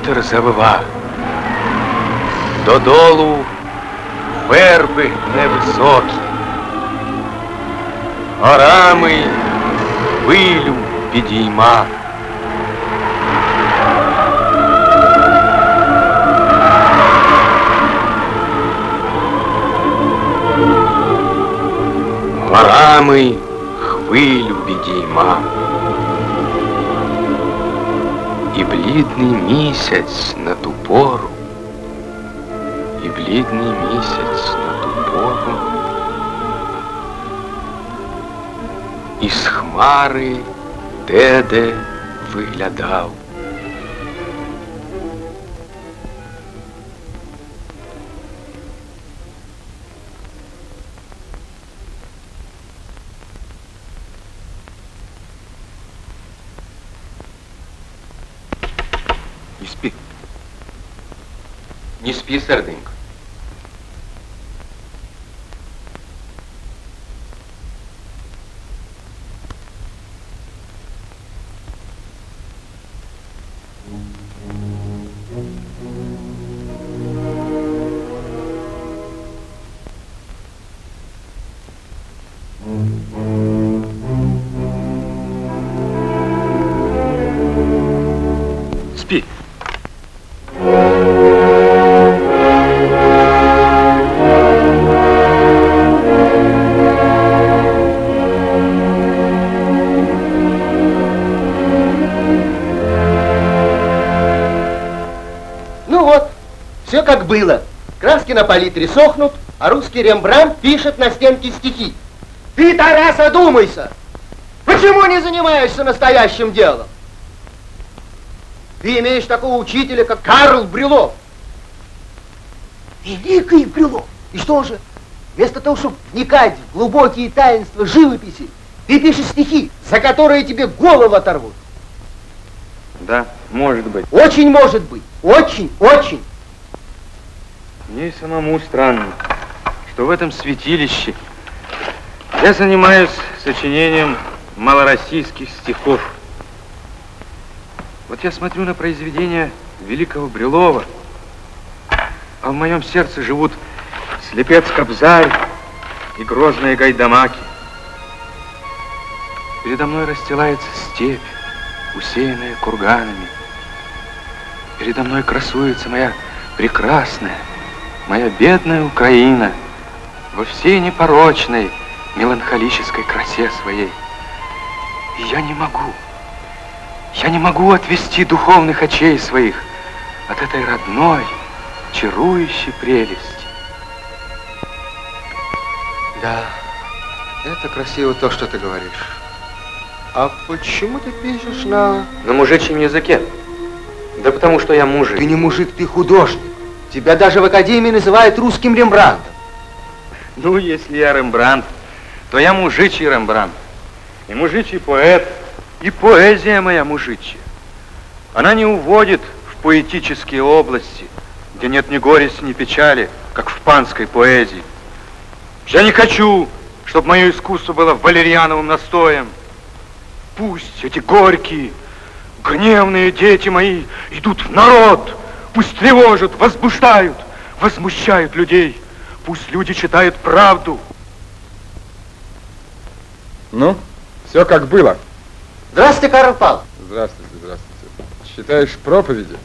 вітер завива. Додолу верби невисокі. Горами хвилю підійма. Горами хвилю підійма. І блідний місяць на ту пору, і блідний місяць на ту пору. Із хмари де-де виглядав. Краски на палитре сохнут, а русский Рембрандт пишет на стенке стихи. Ты, Тарас, одумайся! Почему не занимаешься настоящим делом? Ты имеешь такого учителя, как Карл Брюлов. Великий Брюлов. И что же? Вместо того, чтобы вникать в глубокие таинства живописи, ты пишешь стихи, за которые тебе голову оторвут. Да, может быть. Очень может быть. Очень, очень. Мне и самому странно, что в этом святилище я занимаюсь сочинением малороссийских стихов. Вот я смотрю на произведения великого Брюлова, а в моем сердце живут слепец Кобзарь и грозные гайдамаки. Передо мной расстилается степь, усеянная курганами. Передо мной красуется моя прекрасная, моя бедная Украина во всей непорочной меланхолической красе своей. И я не могу, я не могу отвести духовных очей своих от этой родной, чарующей прелести. Да, это красиво то, что ты говоришь. А почему ты пишешь на... На мужичьем языке. Да потому что я мужик. Ты не мужик, ты художник. Тебя даже в академии называют русским Рембрандтом. Ну, если я Рембрандт, то я мужичий Рембрандт. И мужичий поэт, И поэзия моя мужичья. Она не уводит в поэтические области, где нет ни горести, ни печали, как в панской поэзии. Я не хочу, чтобы мое искусство было валерьяновым настоем. Пусть эти горькие, гневные дети мои идут в народ, пусть тревожат, возбуждают, возмущают людей. Пусть люди читают правду. Ну, все как было. Здравствуйте, Карл Павлович. Здравствуйте, здравствуйте. Читаешь проповеди?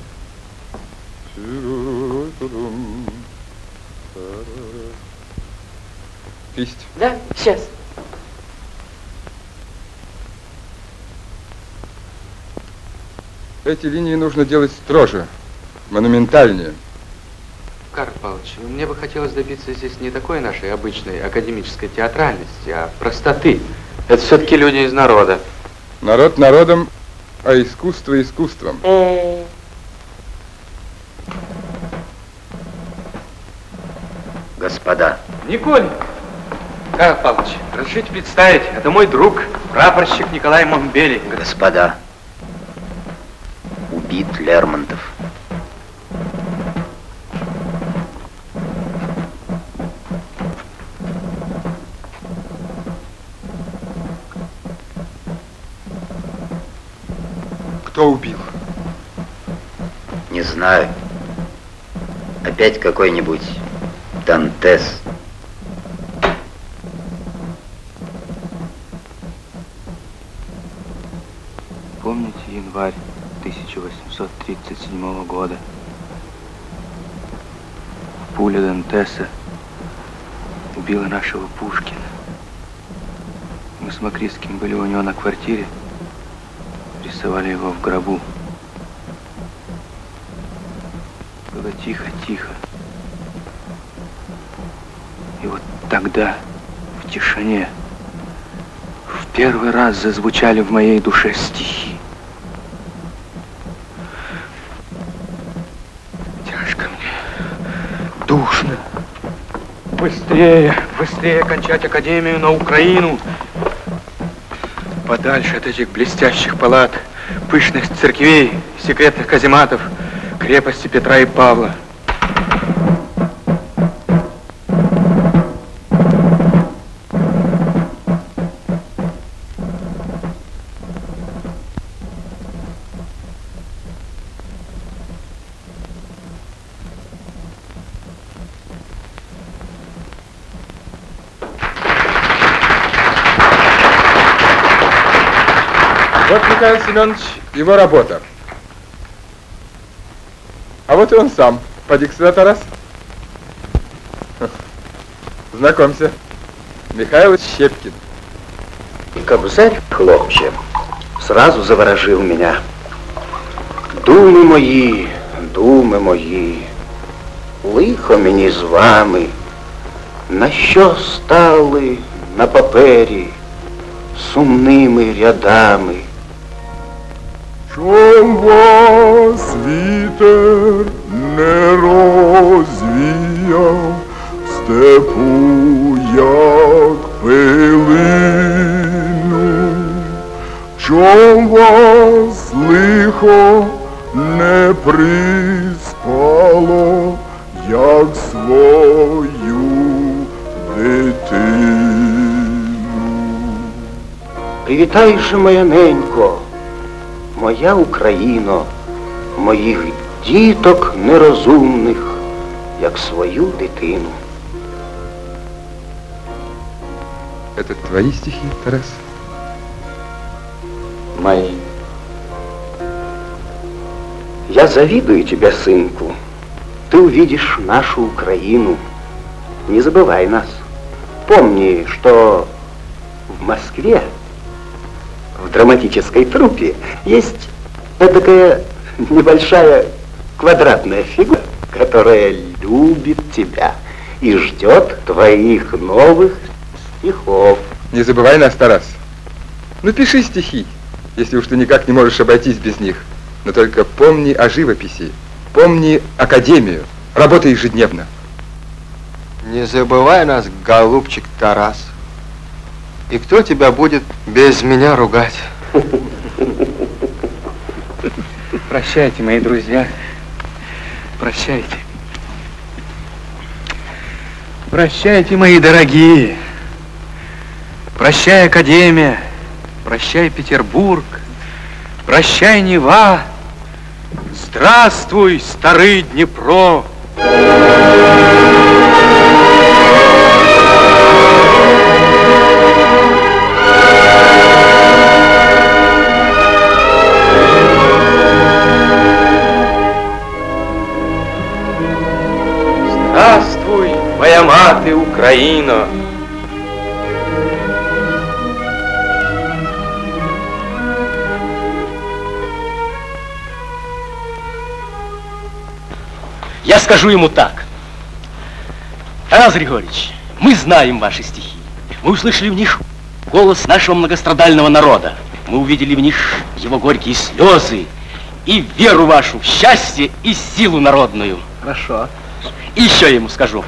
Кисть. Да, сейчас. Эти линии нужно делать строже, монументальнее. Карл Павлович, мне бы хотелось добиться здесь не такой нашей обычной академической театральности, а простоты. Это все-таки люди из народа. Народ народом, а искусство искусством. Господа, Николь, Карл Павлович, разрешите представить, это мой друг, прапорщик Николай Момбели. господа, убит Лермонтов. Кто убил? Не знаю. Опять какой-нибудь Дантес. Помните январь 1837 года? Пуля Дантеса убила нашего Пушкина. Мы с Макритским были у него на квартире, рисовали его в гробу. Было тихо-тихо. И вот тогда, в тишине, в первый раз зазвучали в моей душе стихи. Тяжко мне, душно. Быстрее, быстрее кончать академию на Украину. Подальше от этих блестящих палат, пышных церквей, секретных казематов, крепости Петра и Павла. Семенович, его работа. А вот и он сам. Поди сюда, Тарас. Знакомься. Михаил Щепкин. Кобзарь, хлопче, сразу заворожив меня. Думи мої, думи мої, лихо мені з вами, на що стали на папері сумними рядами. Чом вас вітер не розвіяв степу, як пилину? Чом вас лихо не приспало, як свою дитину? Привітай же, моя ненько, моя Україно, моїх діток нерозумних, як свою дитину. Это твои стихи, Тарас? Мои. Я завидую тебе, сынку. Ты увидишь нашу Украину. Не забывай нас. Помни, что в Москве, в драматической труппе, есть такая небольшая квадратная фигура, которая любит тебя и ждет твоих новых стихов. Не забывай нас, Тарас. Ну, пиши стихи, если уж ты никак не можешь обойтись без них. Но только помни о живописи, помни академию, работай ежедневно. Не забывай нас, голубчик Тарас. И кто тебя будет без меня ругать? Прощайте, мои друзья. Прощайте. Прощайте, мои дорогие. Прощай, Академия. Прощай, Петербург. Прощай, Нева. Здравствуй, старый Днепро. Здравствуй, Україно! Я скажу ему так. Тарас Григорьевич, мы знаем ваши стихи. Мы услышали в них голос нашего многострадального народа. Мы увидели в них его горькие слезы и веру вашу в счастье и силу народную. Хорошо. И еще ему скажу.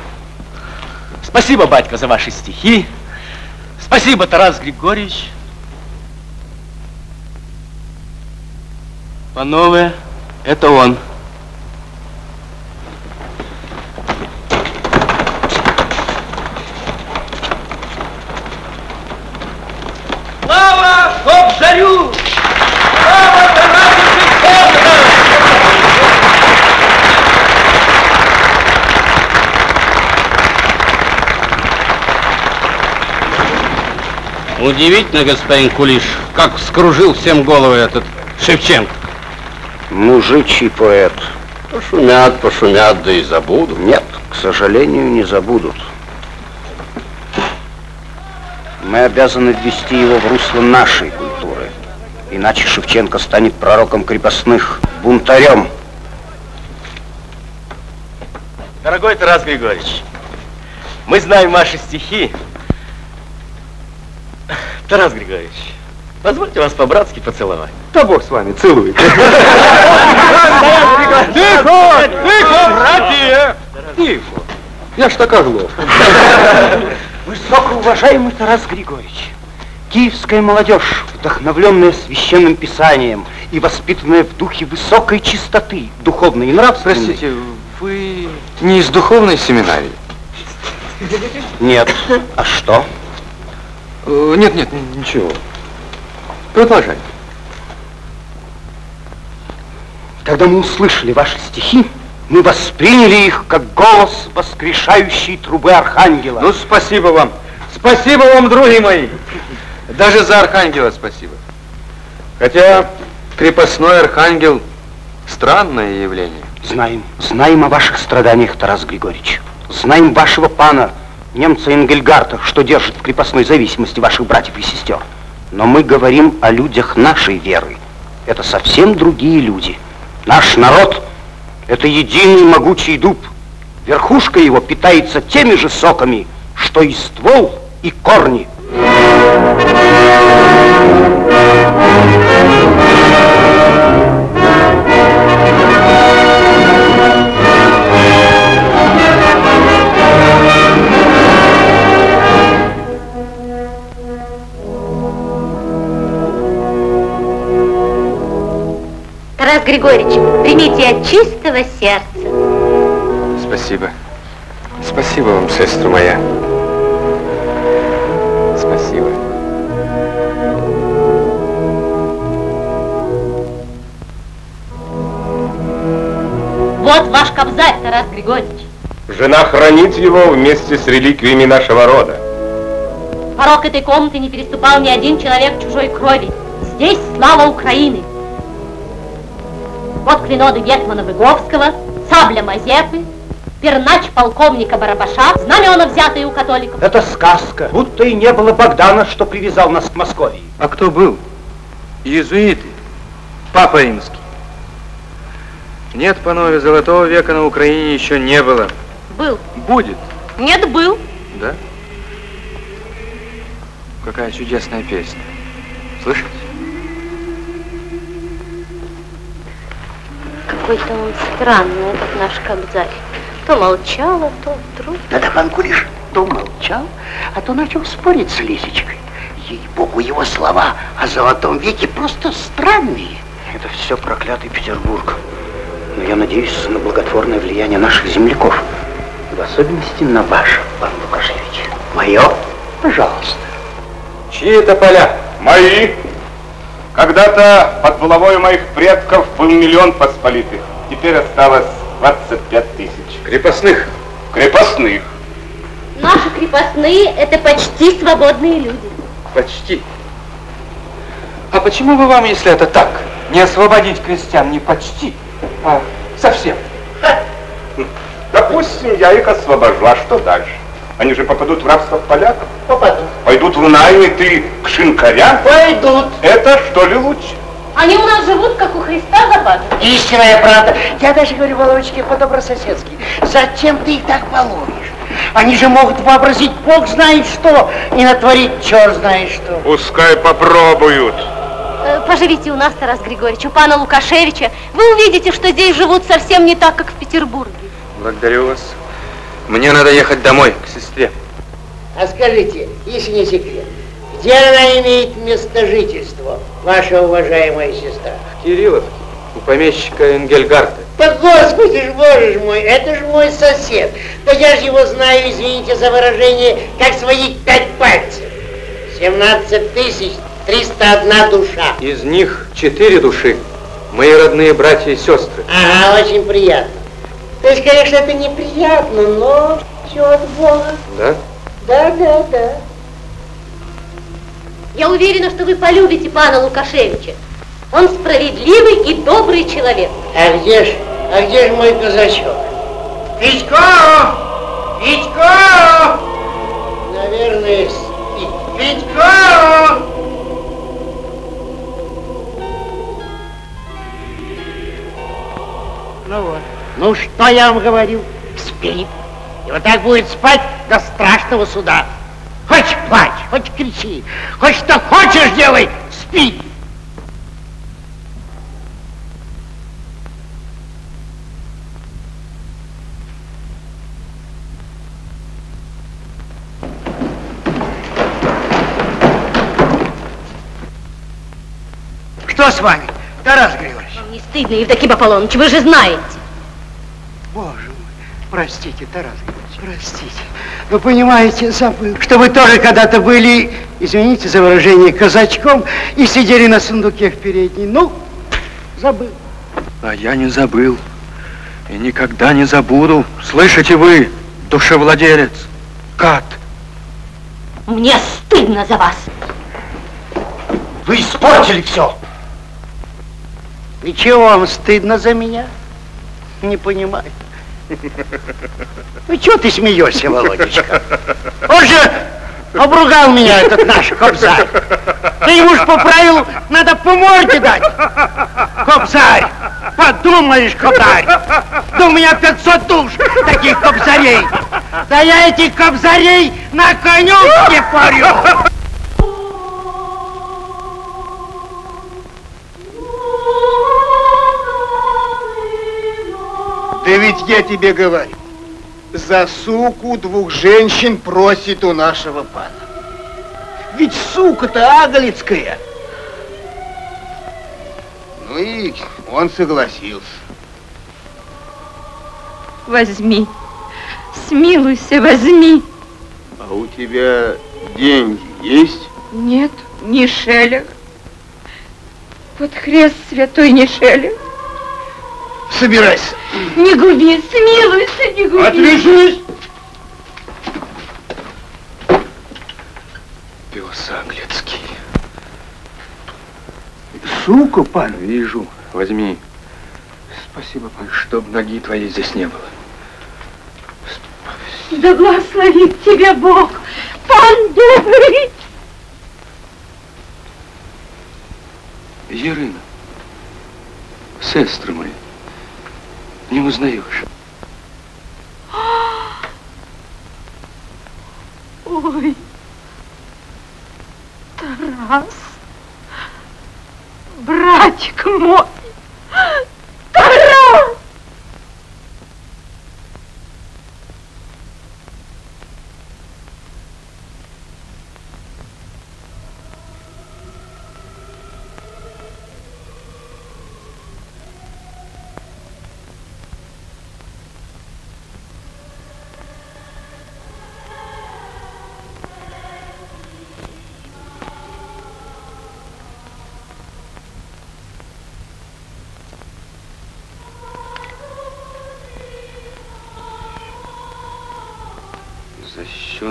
Спасибо, батька, за ваши стихи. Спасибо, Тарас Григорьевич. Панове, это он. Слава Кобзарю! Слава Тарасу Григорьевичу! Удивительно, господин Кулиш, как скружил всем головы этот Шевченко. Мужичий поэт. Пошумят, пошумят, да и забудут. Нет, к сожалению, не забудут. Мы обязаны ввести его в русло нашей культуры. Иначе Шевченко станет пророком крепостных, бунтарем. Дорогой Тарас Григорьевич, мы знаем ваши стихи. Тарас Григорьевич, позвольте вас по-братски поцеловать. Да бог с вами, целуй. Тихо! Тихо, братья! Тихо. Я ж так оглох. Высокоуважаемый Тарас Григорьевич, киевская молодежь, вдохновленная священным писанием и воспитанная в духе высокой чистоты, духовной и нравственной. Простите, вы не из духовной семинарии? Нет. А что? Э, Нет, нет, ничего. Продолжай. Когда мы услышали ваши стихи, мы восприняли их как голос воскрешающей трубы архангела. Ну, спасибо вам. Спасибо вам, други мои. Даже за архангела спасибо. Хотя крепостной архангел странное явление. Знаем, знаем о ваших страданиях, Тарас Григорьевич. Знаем вашего пана, немца Энгельгарта, что держит в крепостной зависимости ваших братьев и сестер. Но мы говорим о людях нашей веры. Это совсем другие люди. Наш народ – это единый могучий дуб. Верхушка его питается теми же соками, что и ствол, и корни. Тарас Григорьевич, примите от чистого сердца. Спасибо. Спасибо вам, сестра моя. Спасибо. Вот ваш кобзарь, Тарас Григорьевич. Жена хранит его вместе с реликвиями нашего рода. Порог этой комнаты не переступал ни один человек чужой крови. Здесь слава Украины. Вот клиноды Гетмана Выговского, сабля Мазепы, пернач полковника Барабаша, знамена, взятые у католиков. Это сказка, будто и не было Богдана, что привязал нас к Москве. А кто был? Иезуиты. Папа Римский. Нет, панове, золотого века на Украине еще не было. Был. Будет, Нет, был. да? Какая чудесная песня. Слышите? Какой-то он странный, этот наш кобзарь. То молчал, а то вдруг... Пан Кулиш то молчал, а то начал спорить с Лисичкой. Ей-богу, его слова о золотом веке просто странные. Это все проклятый Петербург. Но я надеюсь на благотворное влияние наших земляков. В особенности на ваш, пан Лукашевич. Мое? Пожалуйста. Чьи это поля? Мои. Когда-то под булавой моих предков был миллион посполитых. Теперь осталось 25 тысяч. Крепостных? Крепостных. Наши крепостные – это почти свободные люди. Почти. А почему бы вам, если это так, не освободить крестьян не почти, а совсем? Допустим, я их освобожу. А что дальше? Они же попадут в рабство к полякам? Попаду. Пойдут в наймиты к шинкарям? Пойдут. Это что ли лучше? Они у нас живут, как у Христа за базой. Истинная правда. Я даже говорю, Володечке, по-добрососедски. Зачем ты их так балуешь? Они же могут вообразить Бог знает что и натворить черт знает что. Пускай попробуют. Э, Поживите у нас, Тарас Григорьевич, у пана Лукашевича. Вы увидите, что здесь живут совсем не так, как в Петербурге. Благодарю вас. Мне надо ехать домой, к сестре. А скажите, если не секрет, где она имеет место жительства, ваша уважаемая сестра? Кириллов, у помещика Энгельгарта. Да господи ж, боже ж мой, это же мой сосед. Да я же его знаю, извините за выражение, как свои пять пальцев. 17 тысяч 301 душа. Из них четыре души. Мои родные братья и сестры. Ага, очень приятно. То есть, конечно, это неприятно, но все от Бога. Да? Да, да, да. Я уверена, что вы полюбите пана Лукашевича. Он справедливый и добрый человек. А где ж, а где ж мой казачок? Витько! Витько! Наверное, спит. Витько! Ну вот. Ну что я вам говорил? Спит. И вот так будет спать до страшного суда. Хоть плачь, хоть кричи, хоть что хочешь делай, спи. Что с вами, Тарас Григорьевич? Вам не стыдно, Евдоким Аполлоныч, вы же знаете. Боже мой, простите, Тарас Григорьевич, простите. Вы понимаете, забыл, что вы тоже когда-то были, извините за выражение, казачком и сидели на сундуке в передней. Ну, забыл. А я не забыл. И никогда не забуду. Слышите вы, душевладелец, кат. Мне стыдно за вас. Вы испортили все. И чего вам стыдно за меня? Не понимаю. Ну, чего ты смеешься, Володечка? Он же обругал меня, этот наш кобзарь. Ты ему ж по правилу надо по морде дать. Кобзарь, подумаешь, кобзарь. Да у меня 500 душ таких кобзарей. Да я этих кобзарей на конюшке парю. Да ведь я тебе говорю, за суку двух женщин просит у нашего пана. Ведь сука-то аголицкая. Ну и он согласился. Возьми. Смилуйся, возьми. А у тебя деньги есть? Нет, ни шелех. Под хрест святой не шелех. Собирайся. Не губи, смилуйся, не губи. Отвяжись! Пес английский. Сука, пан. Вижу. Возьми. Спасибо, пан. Чтоб ноги твоей здесь не было. Да благословит тебя Бог, пан добрый. Ерина, сестры мои, не узнаешь? Ой, Тарас, братик мой, Тарас!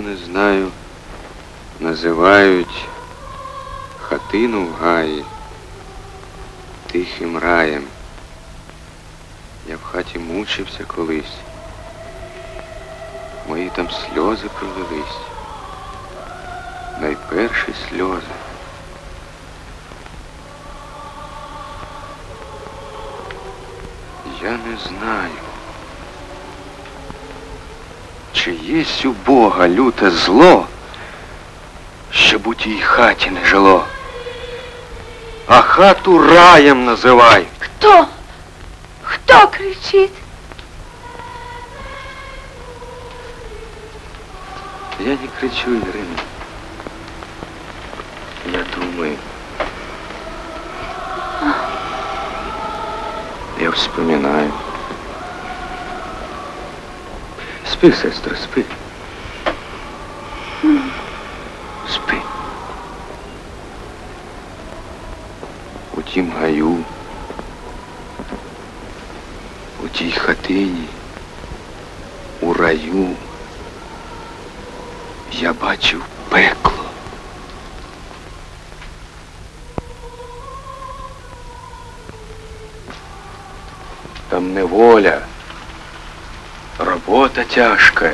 Не знаю, називають хатину в гаї тихим раєм. Я в хаті мучився колись. Мої там сльози пролились. Найперші сльози. Я не знаю, чи єсть у Бога люте зло, щоб у тій хаті не жило, а хату раєм називають. Хто? Хто кричить? Я не кричу, Ирина. Я думаю. Я вспоминаю. Спи, сестра, спи. Спи. У тяжка.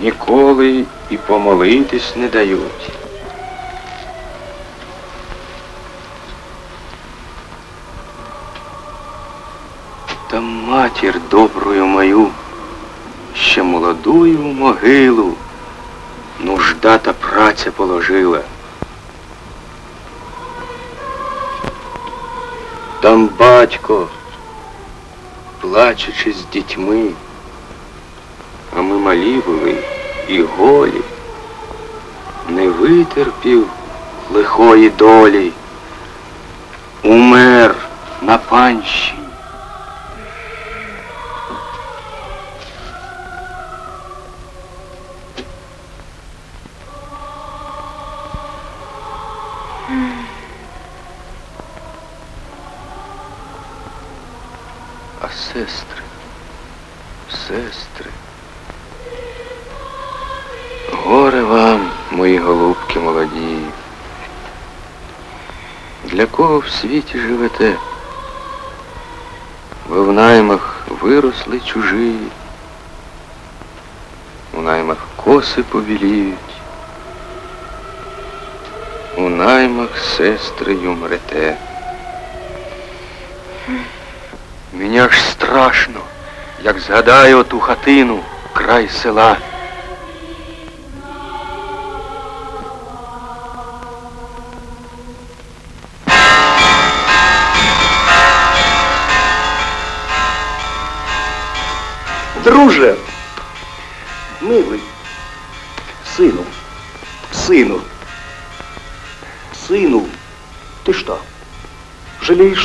Ніколи і помолитись не дають. Там матір добрую мою, ще молодую могилу, нужда та праця положила. Там батько, плачучи з дітьми, малі були і голі, не витерпів лихої долі, умер на панщі. Світі живете? Ви в наймах виросли чужі, у наймах коси побіліють, у наймах сестри умрете. Мені аж страшно, як згадаю оту хатину, край села.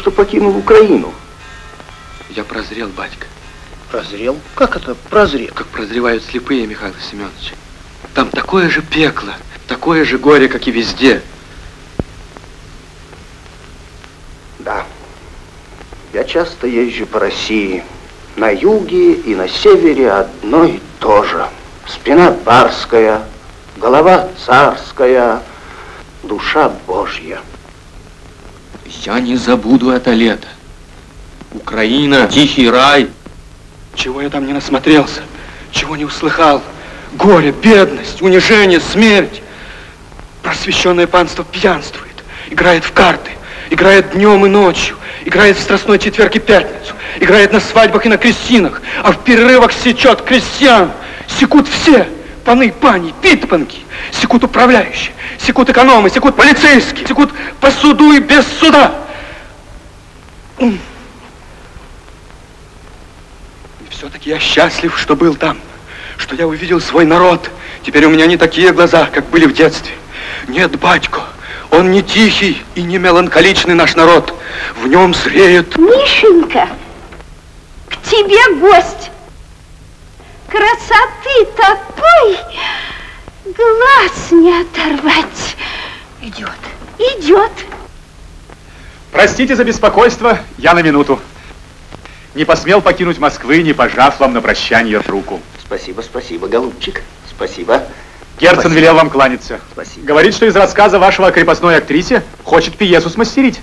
Что покинул Украину? Я прозрел, батька. Прозрел? Как это прозрел? Как прозревают слепые, Михаил Семенович. Там такое же пекло, такое же горе, как и везде. Да. Я часто езжу по России. На юге и на севере одно и то же. Спина барская, голова царская, душа. Я не забуду это лето. Украина, тихий рай. Чего я там не насмотрелся, чего не услыхал. Горе, бедность, унижение, смерть. Просвещенное панство пьянствует, играет в карты, играет днем и ночью, играет в страстной четверг и пятницу, играет на свадьбах и на крестинах, а в перерывах сечет крестьян. Секут все, паны, пани, питпанки, секут управляющие, секут экономы, секут полицейские, секут по суду и без суда. И все-таки я счастлив, что был там, что я увидел свой народ. Теперь у меня не такие глаза, как были в детстве. Нет, батько, он не тихий и не меланхоличный наш народ. В нем зреет... Мишенька, к тебе гость. Красоты такой, глаз не оторвать. Идет. Идет. Простите за беспокойство, я на минуту. Не посмел покинуть Москвы, не пожав вам на прощание руку. Спасибо, спасибо, голубчик. Спасибо. Герцен Спасибо. велел вам кланяться. Спасибо. Говорит, что из рассказа вашего о крепостной актрисе хочет пьесу смастерить.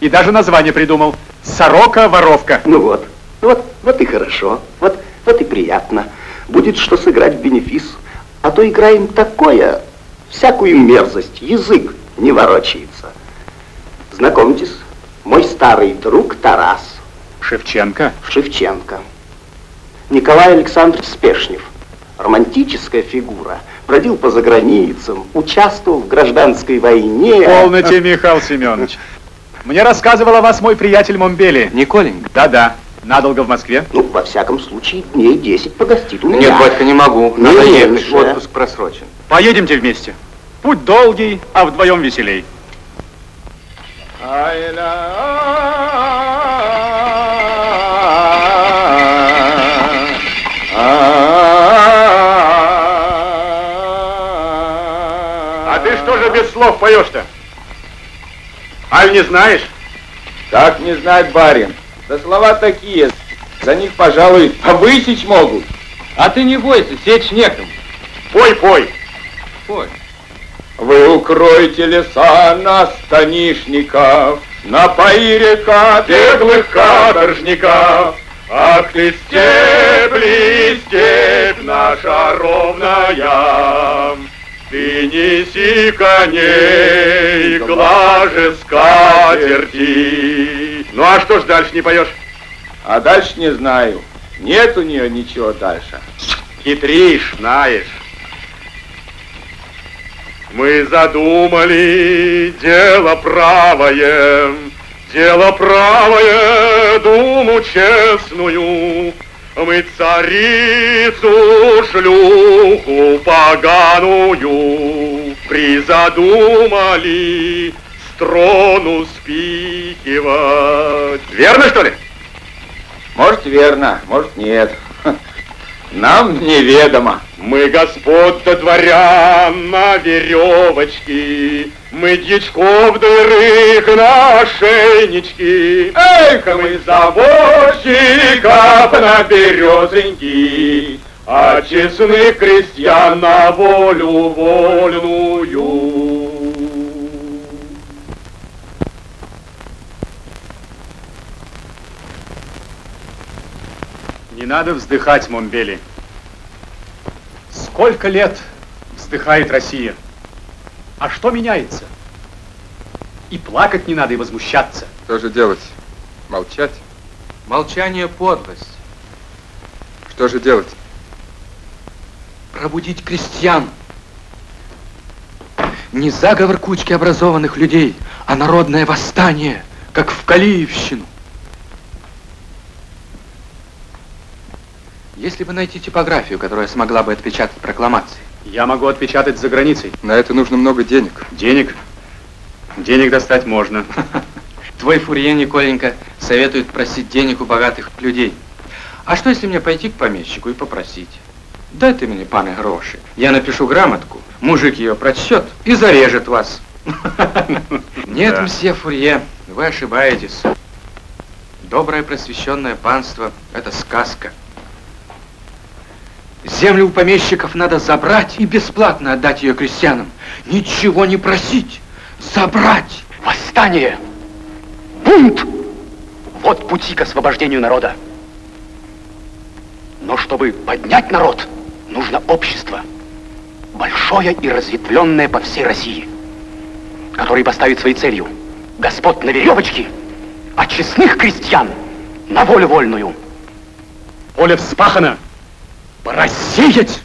И даже название придумал. «Сорока-воровка». Ну вот, вот, вот и хорошо, вот, вот и приятно. Будет что сыграть в бенефис. А то играем такое, всякую мерзость, язык не ворочается. Знакомьтесь, мой старый друг Тарас. Шевченко? Шевченко. Николай Александрович Спешнев. Романтическая фигура. Бродил по заграницам, участвовал в гражданской войне. Полноте, Михаил Семенович. Мне рассказывал о вас мой приятель Момбели. Николенька? Да-да. Надолго в Москве? Ну, во всяком случае, дней 10 погостит у меня. Нет, батька, не могу. Не Надо ехать. меньше. Отпуск просрочен. Поедемте вместе. Путь долгий, а вдвоем веселей. А ты что же без слов поешь-то? Аль не знаешь? Как не знать, барин? Да слова такие, за них, пожалуй, повысить могут. А ты не бойся, сечь некому. Пой, пой. Пой. Вы укроете леса на станишников, Напои река беглых каторжников. Ах ты степли, степь наша ровная, Ты неси коней, глаже скатерти. Ну а что ж дальше не поешь? А дальше не знаю. Нет у нее ничего дальше. Хитришь, знаешь. Мы задумали дело правое, дело правое, думу честную. Мы царицу шлюху поганую призадумали строну спихивать. Верно, что ли? Может, верно, может, нет. Нам неведомо. Мы господ до дворян на веревочке, Мы дьячков дырых на ошейнички. Эх, мы заводчиков на березоньки, А честных крестьян на волю вольную. Не надо вздыхать, Момбели. Сколько лет вздыхает Россия? А что меняется? И плакать не надо, и возмущаться. Что же делать? Молчать? Молчание подлость. Что же делать? Пробудить крестьян. Не заговор кучки образованных людей, а народное восстание, как в Калиевщину. Если бы найти типографию, которая смогла бы отпечатать прокламации. Я могу отпечатать за границей. На это нужно много денег. Денег? Денег достать можно. Твой фурье, Николенька, советует просить денег у богатых людей. А что, если мне пойти к помещику и попросить? Дай ты мне, паны, гроши. Я напишу грамотку, мужик ее прочтет и зарежет вас. Нет, мсье Фурье, вы ошибаетесь. Доброе просвещенное панство – это сказка. Землю у помещиков надо забрать и бесплатно отдать ее крестьянам. Ничего не просить, забрать. Восстание! Бунт! Вот пути к освобождению народа. Но чтобы поднять народ, нужно общество. Большое и разветвленное по всей России. Которое поставит своей целью господ на веревочке, а честных крестьян на волю вольную. Поле вспахано. Пора сеять!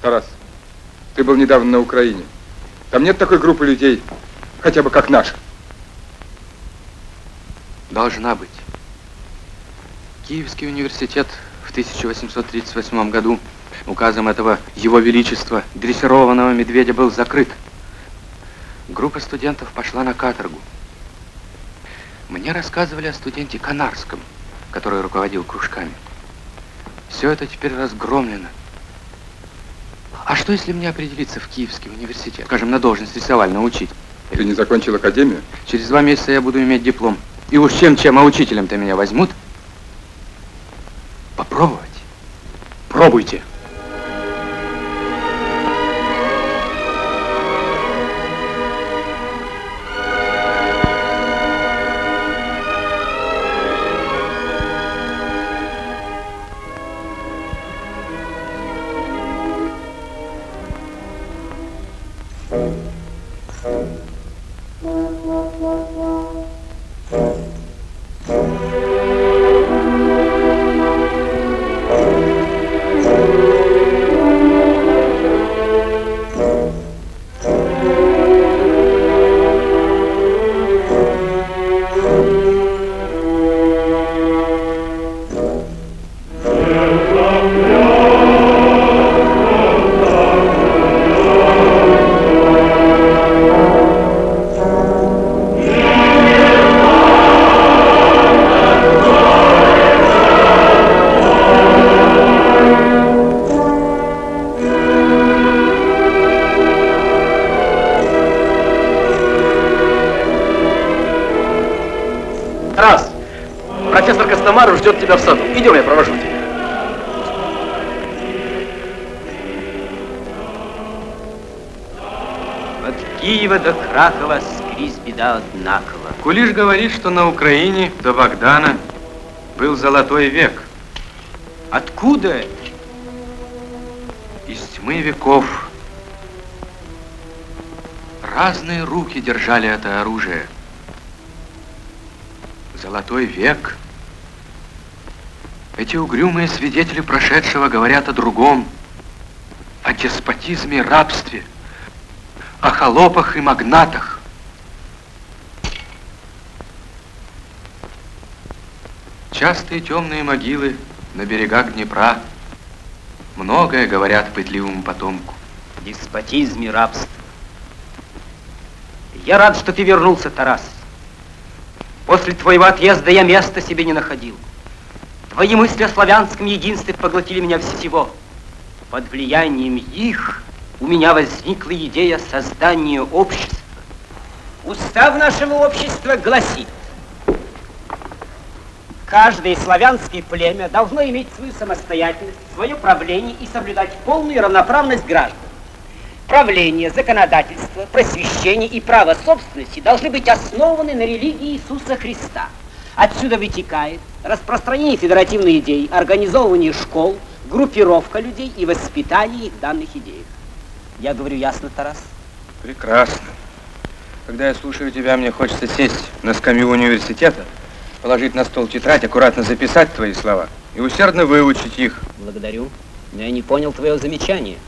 Тарас, ты был недавно на Украине. Там нет такой группы людей, хотя бы как наша. Должна быть. Киевский университет в 1838 году указом этого Его Величества дрессированного медведя был закрыт. Группа студентов пошла на каторгу. Мне рассказывали о студенте Канарском, который руководил кружками. Все это теперь разгромлено. А что, если мне определиться в Киевский университет? Скажем, на должность рисовального учителя. Ты не закончил академию? Через два месяца я буду иметь диплом. И уж чем-чем, а учителем-то меня возьмут? Попробуй. Попробуйте. Кулиш говорит, что на Украине до Богдана был золотой век. Откуда? Из тьмы веков разные руки держали это оружие. Золотой век. Эти угрюмые свидетели прошедшего говорят о другом, о деспотизме и рабстве, о холопах и магнатах. Частые темные могилы на берегах Днепра многое говорят пытливому потомку. Деспотизм и рабство. Я рад, что ты вернулся, Тарас. После твоего отъезда я места себе не находил. Твои мысли о славянском единстве поглотили меня всего. Под влиянием их у меня возникла идея создания общества. Устав нашего общества гласит, каждое славянское племя должно иметь свою самостоятельность, свое правление и соблюдать полную равноправность граждан. Правление, законодательство, просвещение и право собственности должны быть основаны на религии Иисуса Христа. Отсюда вытекает распространение федеративной идеи, организовывание школ, группировка людей и воспитание их данных идеях. Я говорю ясно, Тарас? Прекрасно. Когда я слушаю тебя, мне хочется сесть на скамью университета, положить на стол тетрадь, аккуратно записать твои слова и усердно выучить их. Благодарю, но я не понял твоего замечания.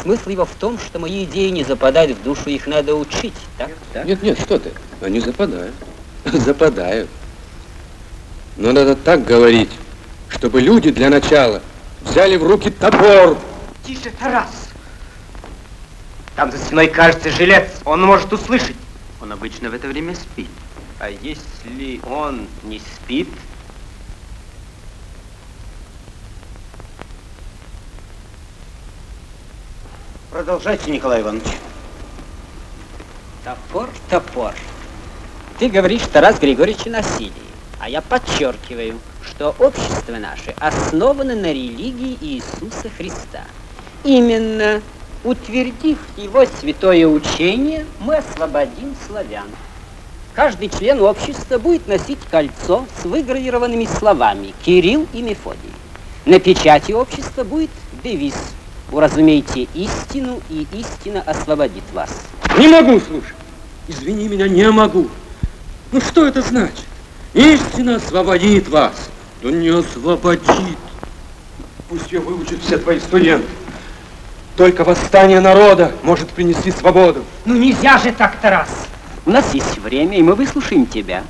Смысл его в том, что мои идеи не западают в душу, их надо учить, так? так? Нет, нет, что ты? Они западают. Западают. Но надо так говорить, чтобы люди для начала взяли в руки топор. Тише, Тарас! Там за стеной кажется жилец, он может услышать. Он обычно в это время спит. А если он не спит, Продолжайте, Николай Иванович. Топор, топор. Ты говоришь, Тарас Григорьевич, о насилии. А я подчеркиваю, что общество наше основано на религии Иисуса Христа. Именно утвердив его святое учение, мы освободим славян. Каждый член общества будет носить кольцо с выгравированными словами «Кирилл и Мефодий». На печати общества будет девиз «Уразумейте истину, и истина освободит вас». Не могу слушать. Извини меня, не могу. Ну что это значит? Истина освободит вас. Да не освободит. Пусть ее выучат все твои студенты. Только восстание народа может принести свободу. Ну нельзя же так, Тарас. У нас есть время, и мы выслушаем тебя.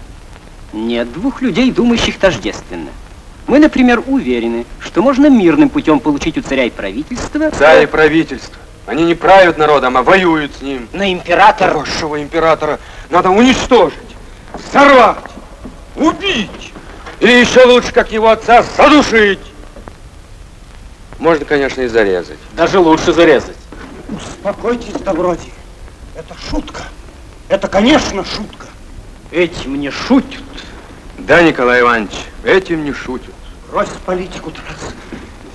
Нет двух людей, думающих тождественно. Мы, например, уверены, что можно мирным путем получить у царя и правительства... Царь и правительство. Они не правят народом, а воюют с ним. Но император... Хорошего императора надо уничтожить, сорвать, убить. Или еще лучше, как его отца, задушить. Можно, конечно, и зарезать. Даже лучше зарезать. Успокойтесь, Добродий. Это шутка. Это, конечно, шутка. Этим не шутят. Да, Николай Иванович, этим не шутят. Брось политику, Тарас.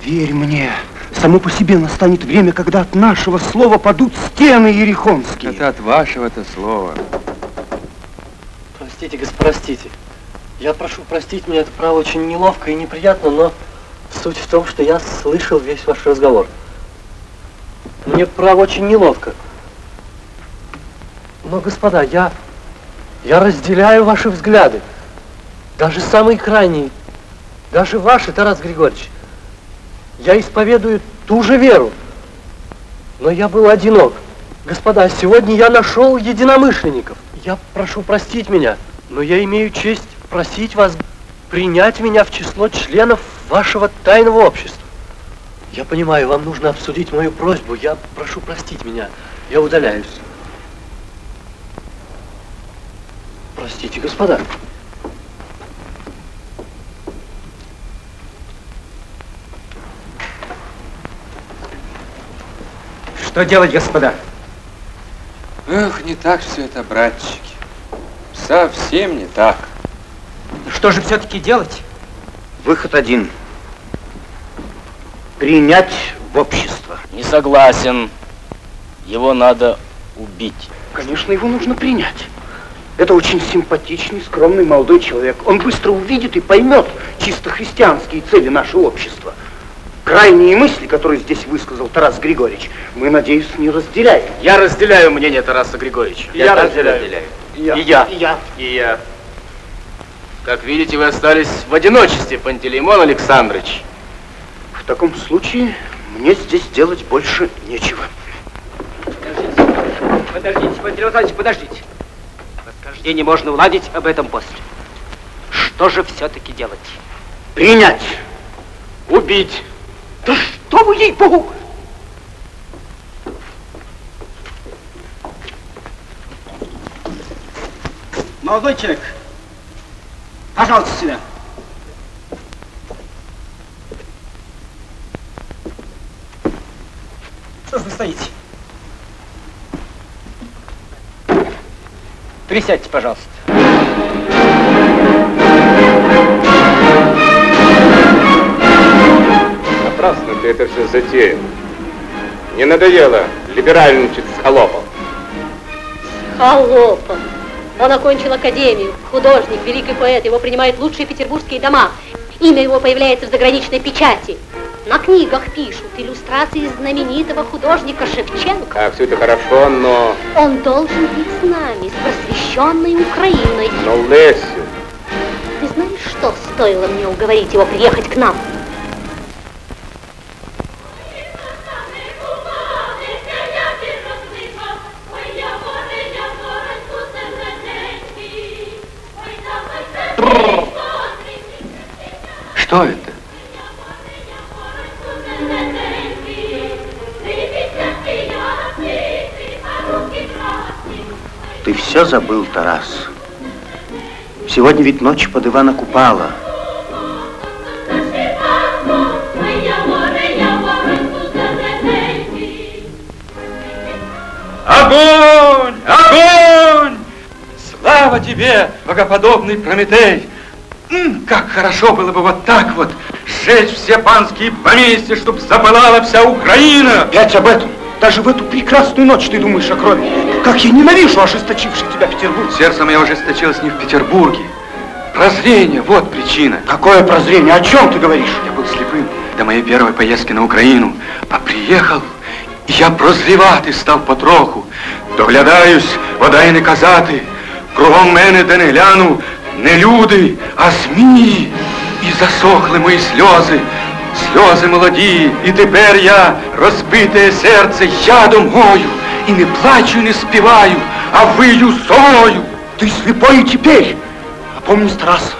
Верь мне, само по себе настанет время, когда от нашего слова падут стены ерехонские. Это от вашего-то слова. Простите, простите. Я прошу простить меня, это право очень неловко и неприятно, но суть в том, что я слышал весь ваш разговор. Мне, право, очень неловко. Но, господа, я, я разделяю ваши взгляды. Даже самые крайние. Даже ваши, Тарас Григорьевич. Я исповедую ту же веру. Но я был одинок. Господа, сегодня я нашел единомышленников. Я прошу простить меня, но я имею честь просить вас принять меня в число членов вашего тайного общества. Я понимаю, вам нужно обсудить мою просьбу. Я прошу простить меня. Я удаляюсь. Простите, господа. Что делать, господа? Эх, не так все это, братчики. Совсем не так. Что же все-таки делать? Выход один. Принять в общество. Не согласен. Его надо убить. Конечно, его нужно принять. Это очень симпатичный, скромный молодой человек. Он быстро увидит и поймет чисто христианские цели нашего общества. Крайние мысли, которые здесь высказал Тарас Григорьевич, мы, надеюсь, не разделяем. Я разделяю мнение Тараса Григорьевича. Я разделяю. И я. И я. И я. И я. Как видите, вы остались в одиночестве, Пантелеймон Александрович. В таком случае мне здесь делать больше нечего. Подождите, Пантелей Александрович, подождите. Расхождение можно уладить об этом после. Что же все-таки делать? Принять. Убить. Да что вы, ей-богу! Молодой человек, пожалуйста, сюда. Что ж вы стоите? Присядьте, пожалуйста. Напрасно ты это все затеял. Не надоело либеральничать с холопом. Холопом. Он окончил академию, художник, великий поэт, его принимают лучшие петербургские дома. Имя его появляется в заграничной печати. На книгах пишут иллюстрации знаменитого художника Шевченко. Так, все это хорошо, но... Он должен быть с нами, с просвещенной Украиной. Но Лесю... Ты знаешь, что стоило мне уговорить его приехать к нам? Что это? Все забыл, Тарас. Сегодня ведь ночь под Ивана Купала. Огонь! Огонь! Слава тебе, богоподобный Прометей! М, Как хорошо было бы вот так вот сжечь все панские поместья, чтоб запылала вся Украина! Опять об этом? Даже в эту прекрасную ночь ты думаешь о крови. Как я ненавижу ожесточивший тебя Петербург. Сердце мое ожесточилось не в Петербурге. Прозрение, вот причина. Какое прозрение? О чем ты говоришь? Я был слепым до моей первой поездки на Украину, а приехал, і я прозрівати став потроху. Доглядаюсь, вода і не казати. Кругом мене, де не гляну, не люди, а змії. І засохли мої сльози, сльози молоді. І тепер я розбите серце ядом гою. І не плачу, не співаю, а вию совою. Ты слепой и теперь. Опомнись, Тарас.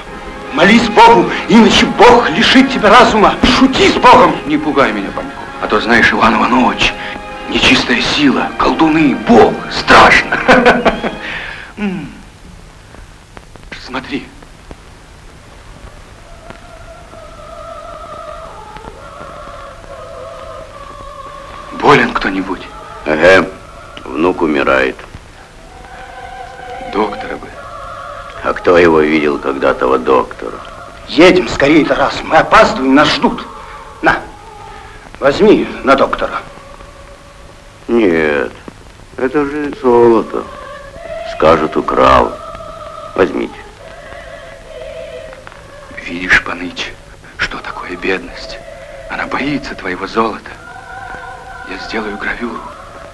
Молись Богу, иначе Бог лишит тебя разума. Шути с Богом. Не пугай меня, Панько. А то, знаешь, Иванова ночь, нечистая сила, колдуны, Бог, страшно. М. Смотри. Кто-нибудь? Ага, внук умирает. Доктора бы. А кто его видел когда-то доктора? Едем скорее, Тарас. Мы опаздываем, нас ждут. На, Возьми на доктора. Нет, это же золото. Скажут, украл. Возьмите. Видишь, Паныч, что такое бедность? Она боится твоего золота. Я сделаю гравюру.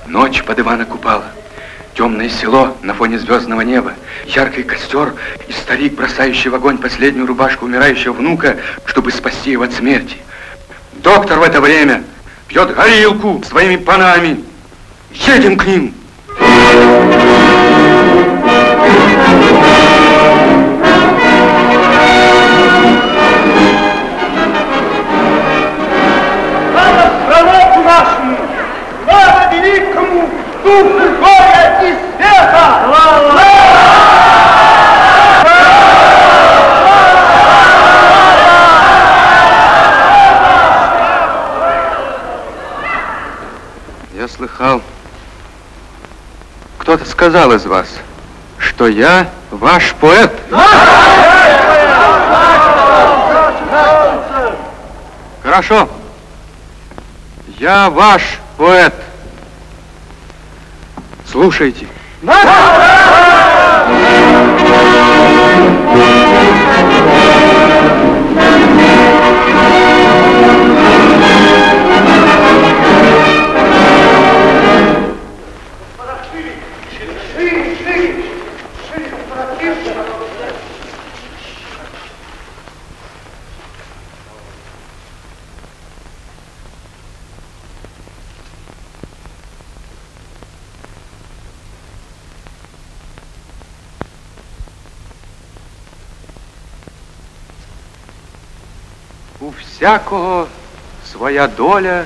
Ночь под Ивана Купала. Темное село на фоне звездного неба, яркий костер и старик, бросающий в огонь последнюю рубашку умирающего внука, чтобы спасти его от смерти. Доктор в это время пьет горилку своими панами. Едем к ним. Слава Я слыхал, кто-то сказал из вас, что я ваш поэт. Хорошо. Я ваш поэт. Слушайте. У всякого своя доля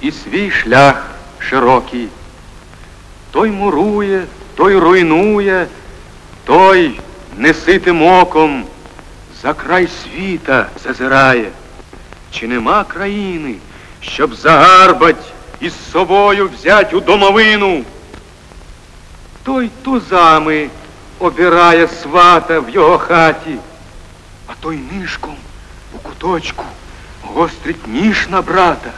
і свій шлях широкий. Той мурує, той руйнує, той неситим оком за край світа зазирає. Чи нема країни, щоб загарбать і з собою взять у домовину? Той тузами обирає свата в його хаті, а той нишком у куточку гострить ніж на брата.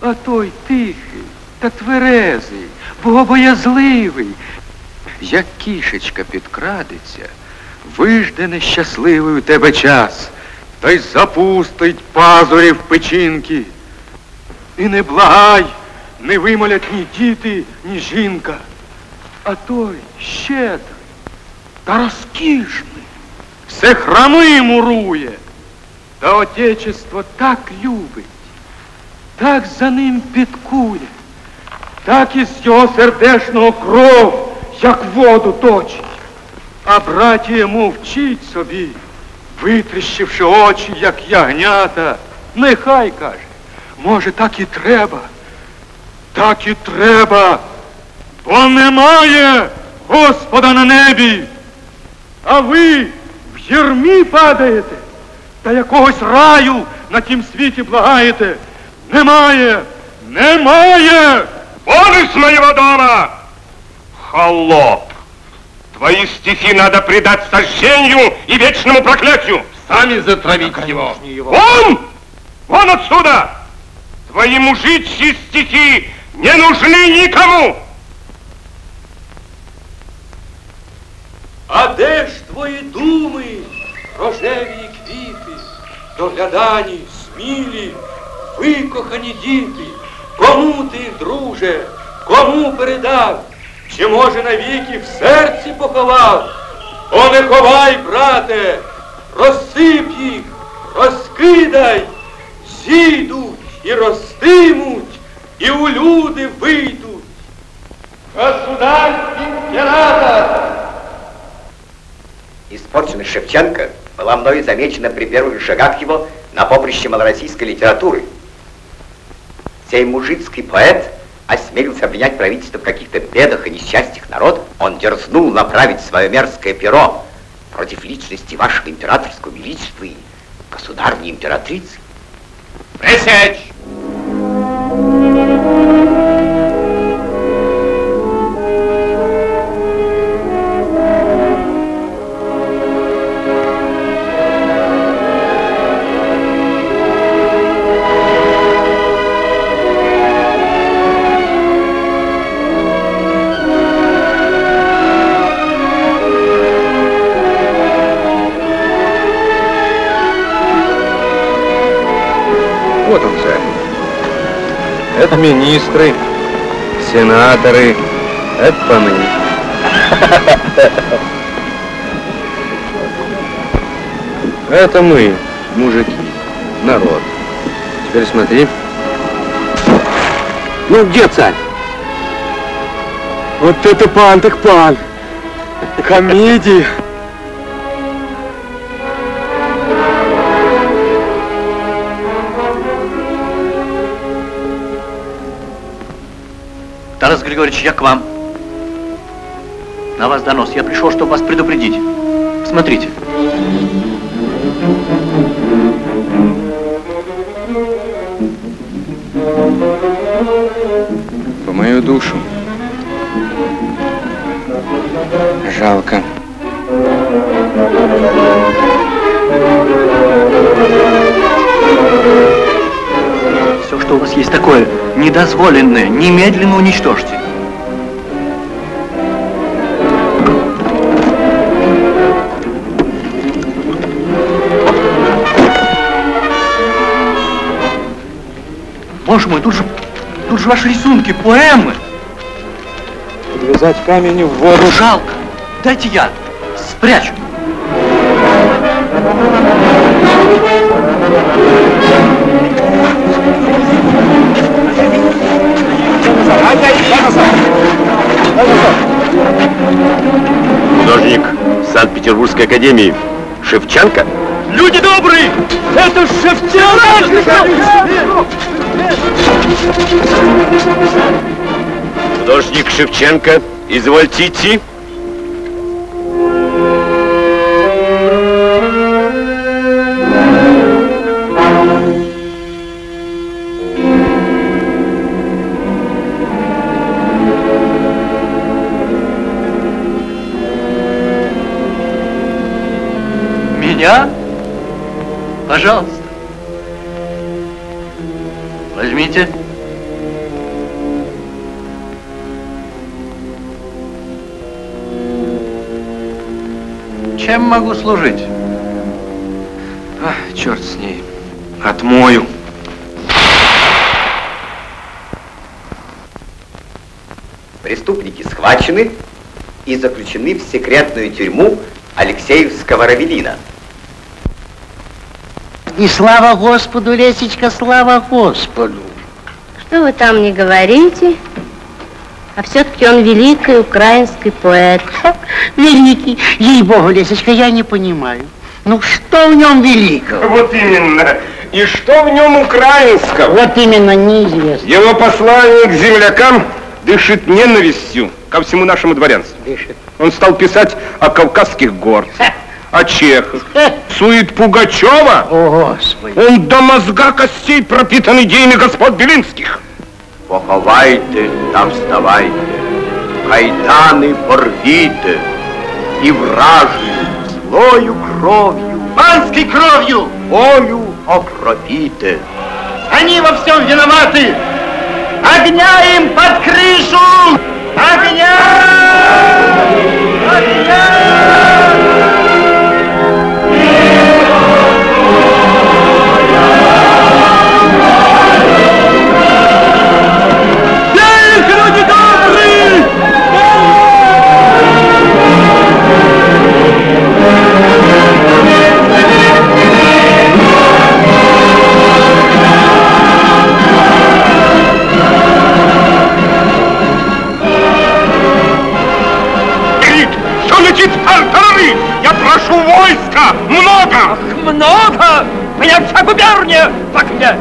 А той тихий та тверезий, богобоязливий, як кішечка підкрадеться, вижде нещасливий у тебе час, та й запустить пазурі в печінки. І не благай, не вимолять ні діти, ні жінка. А той щедрий та розкішний, все храми мурує. Та отечество так любить, так за ним підкує, так із його сердешного кров, як воду точить. А братія мовчить собі, витріщивши очі, як ягнята. Нехай каже, може, так і треба, так і треба, бо немає Господа на небі, а ви в єрмі падаєте та якогось раю на тім світі благаєте. Немає, немає! Вон из моего дома! Холоп! Твои стихи надо предать сожжению и вечному проклятию! Сами затравите его! Вон! Вон отсюда! Твои мужичьи стихи не нужны никому! А де ж твої думи, рожеві квіти, Доглядані, смілі, викохані діти? Кому ти їх, друже, кому передав? Чи може навіки в серці поховав? О, не ховай, брате, розсип їх, розкидай, зійдуть і ростимуть, і у люди вийдуть. Государь император! Испорченность Шевченко была мною замечена при первых шагах его на поприще малороссийской литературы. Сей мужицкий поэт осмелился обвинять правительство в каких-то бедах и несчастьях народа. Он дерзнул направить свое мерзкое перо против личности вашего императорского величества и государни императрицы. Пресечь! Это министры, сенаторы, это паны. Это мы, мужики, народ. Теперь смотри. Ну, где царь? Вот это пан так пан. Комедия. Григорьевич, я к вам. На вас донос. Я пришел, чтобы вас предупредить. Смотрите. По мою душу. Жалко. Все, что у вас есть такое недозволенное, немедленно уничтожьте. Боже мой, тут же, тут же ваши рисунки, поэмы. Подвязать камень в воду. Жалко. Дайте я спрячу. Художник Санкт-Петербургской академии Шевченко? Люди добрые! Это Шевченко! Художник Шевченко, извольте идти. Меня? Пожалуйста. Возьмите. Чем могу служить? А, черт с ней. Отмою. Преступники схвачены и заключены в секретную тюрьму Алексеевского Равелина. И слава Господу, Лесечка, слава Господу. Что вы там не говорите? А все-таки он великий украинский поэт. Великий. Ей-богу, Лесечка, я не понимаю. Ну что в нем великого? Вот именно. И что в нем украинского? Вот именно неизвестно. Его послание к землякам дышит ненавистью ко всему нашему дворянству. Дышит. Он стал писать о кавказских горцах, о чехах. Сует Пугачева. О, Господи. Он до мозга костей пропитан идеями господ Белинских. Поховайте та вставайте, кайдани порвіте, і вражою злою кров'ю, Панской кровью! ою окропіте. Они во всем виноваты! Огня им под крышу! Огня! Эх, Войска! Много! Много! Меня вся губерния в огне!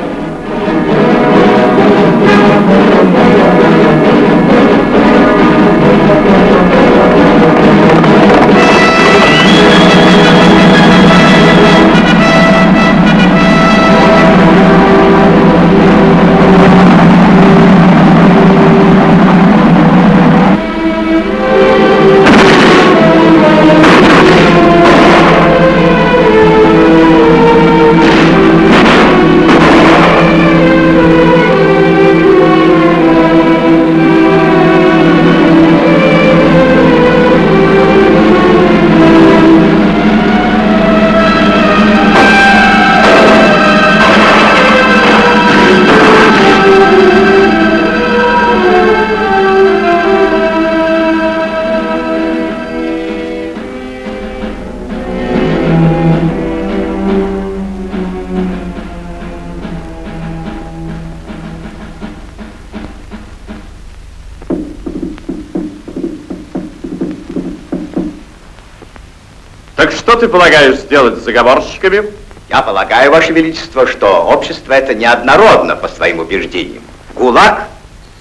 Ты полагаешь сделать с заговорщиками? Я полагаю, Ваше Величество, что общество это неоднородно по своим убеждениям. ГУЛАГ,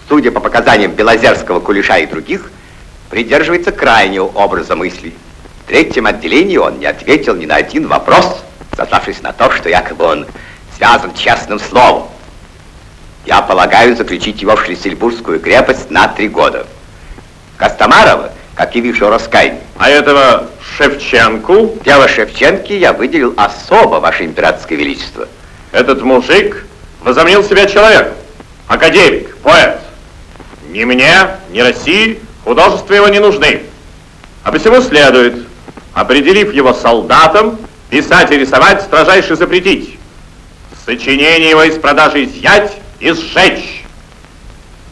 судя по показаниям Белозерского, Кулеша и других, придерживается крайнего образа мысли. В третьем отделении он не ответил ни на один вопрос, сославшись на то, что якобы он связан честным словом. Я полагаю заключить его в Шлиссельбургскую крепость на три года. Костомарова, как и вижу, раскаяние. А этого Шевченку? Дело Шевченки я выделил особо, Ваше Императорское Величество. Этот мужик возомнил себя человеком, академик, поэт. Ни мне, ни России художества его не нужны. А посему следует, определив его солдатом, писать и рисовать строжайше запретить. Сочинение его из продажи изъять и сжечь.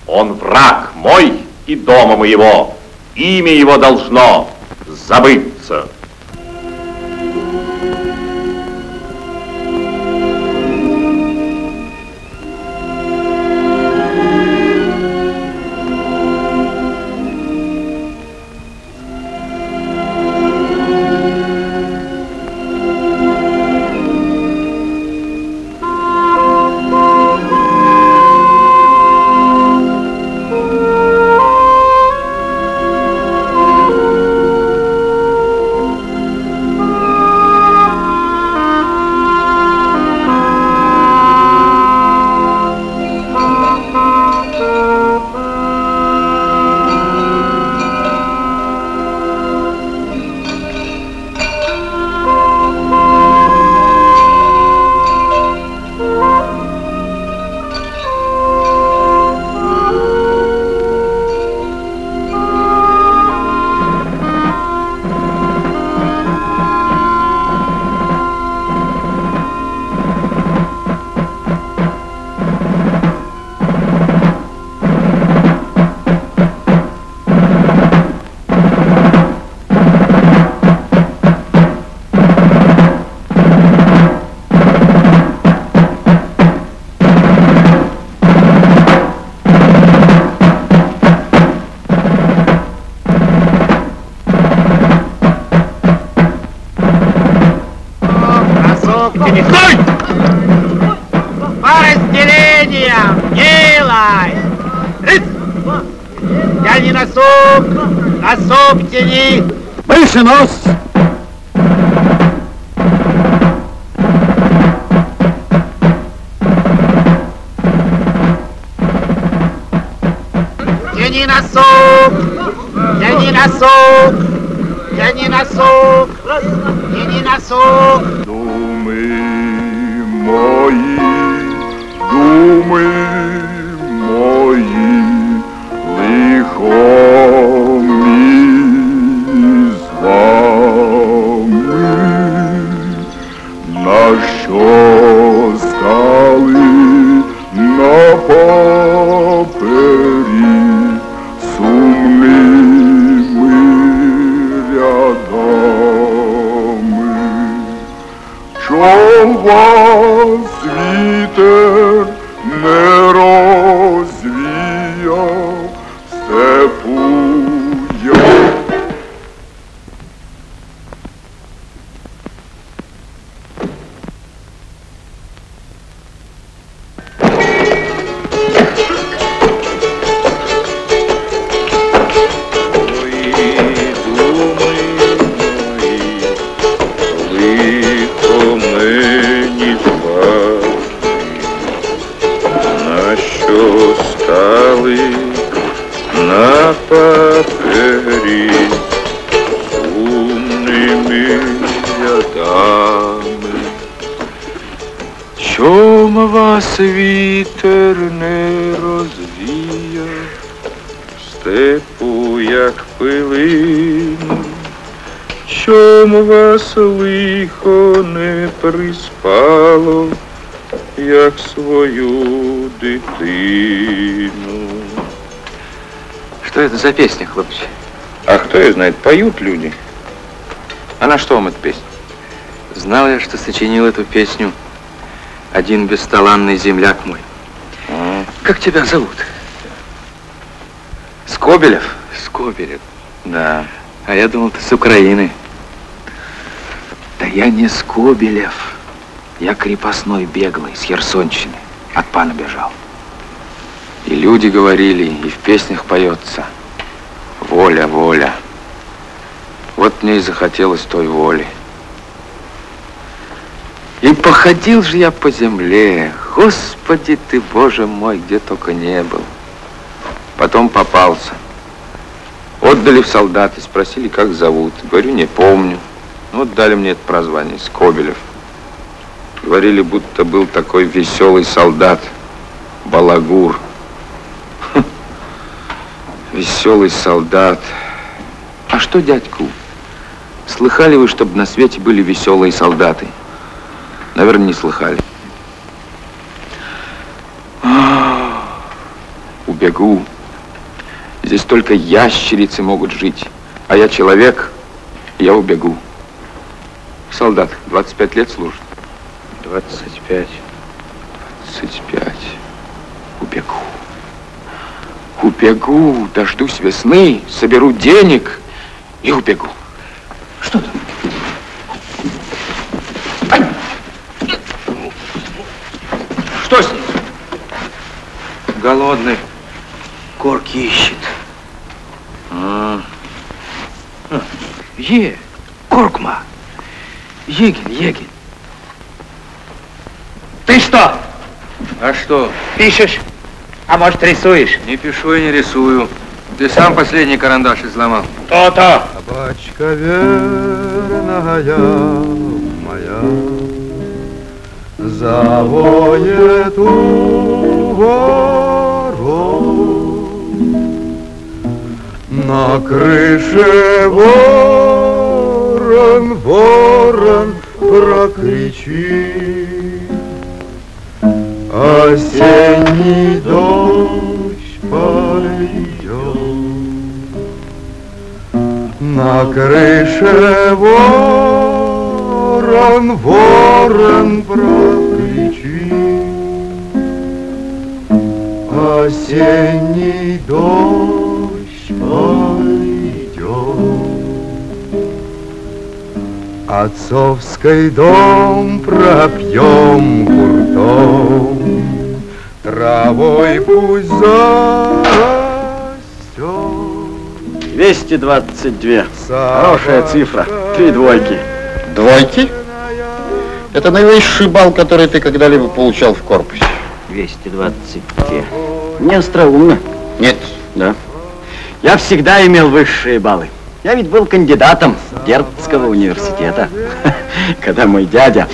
Он враг мой и дома моего. Имя его должно забыться. So дитину. Что это за песня, хлопче? А кто ее знает, поют люди. А на что вам эта песня? Знал я, что сочинил эту песню один бесталанный земляк мой. Как тебя зовут? Скобелев? Скобелев. Да. А я думал, ты с Украины. Я не Скобелев. Я крепостной беглый с Херсонщины. От пана бежал. И люди говорили, и в песнях поется. Воля, воля. Вот мне и захотелось той воли. И походил же я по земле. Господи ты, Боже мой, где только не был. Потом попался. Отдали в солдаты, спросили, как зовут. Говорю, не помню. Ну, вот дали мне это прозвание, Скобелев. Говорили, будто был такой веселый солдат, балагур. Веселый солдат. А что, дядьку, слыхали вы, чтобы на свете были веселые солдаты? Наверное, не слыхали. А, убегу. Здесь только ящерицы могут жить. А я человек, я убегу. Солдат, 25 лет служит. 25. 25. Убегу. Убегу, дождусь весны, соберу денег и убегу. Что там? Что с ним? Голодный. Корки ищет. А. Е, Коркма. Егин, Егин. Ты что? А что? Пишешь? А может, рисуешь? Не пишу и не рисую. Ты сам последний карандаш изломал. То-то. Собачка верная моя Завоет у ворот На крыше ворон, ворон прокричит Осенний дождь пойдет На крыше ворон, ворон прокричит. Осенний дождь пойдет Отцовский дом пропьем гуртом, Травой пусть зарастет. 222. Хорошая цифра. Три двойки. Двойки? Это наивысший балл, который ты когда-либо получал в корпусе. 222. Не остроумно. Нет. Да. Я всегда имел высшие баллы. Я ведь был кандидатом Дербцкого университета, когда мой дядя,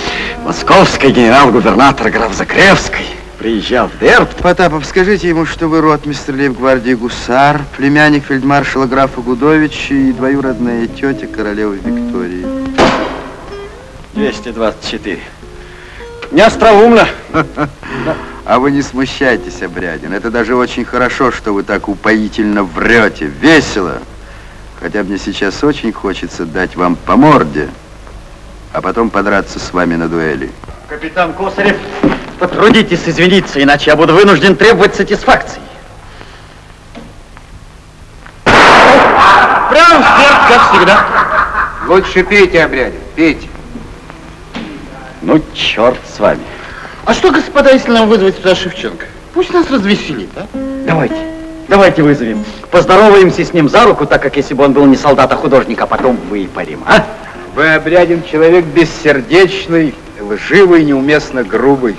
московский генерал-губернатор граф Закревский, приезжал в Дербт. Потапов, скажите ему, что вы ротмистр лейб-гвардии гусар, племянник фельдмаршала графа Гудовича и двоюродная тетя королевы Виктории. 224. Не остроумно. А вы не смущайтесь, Обрядин. Это даже очень хорошо, что вы так упоительно врете. Весело. Хотя мне сейчас очень хочется дать вам по морде, а потом подраться с вами на дуэли. Капитан Косарев, потрудитесь извиниться, иначе я буду вынужден требовать сатисфакции. Прям вверх, как всегда. Лучше пейте, Обрядин, пейте. Ну, черт с вами. А что, господа, если нам вызвать сюда Шевченко? Пусть нас развеселит, а? Давайте, давайте вызовем. Поздороваемся с ним за руку, так как если бы он был не солдат, а художник, а потом выпарим, а? Вы, Обрядин, человек бессердечный, лживый, неуместно грубый.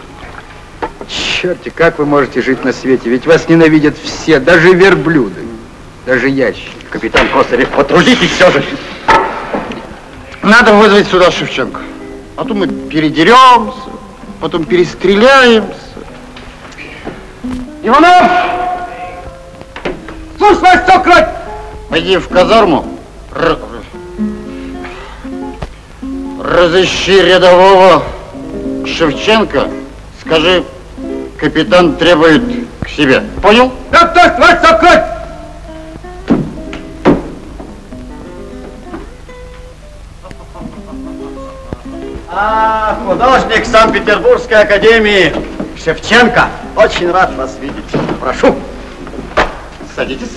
Черти, как вы можете жить на свете? Ведь вас ненавидят все, даже верблюды, даже ящики. Капитан Косарев, потрудитесь все же. Надо вызвать сюда Шевченко. А то мы передеремся, потом перестреляемся. Иванов! Слушай, что крать? Пойди в казарму, разыщи рядового Шевченко, скажи, капитан требует к себе. Понял? Так, так, так, так! А, художник Санкт-Петербургской академии Шевченко. Очень рад вас видеть. Прошу. Садитесь.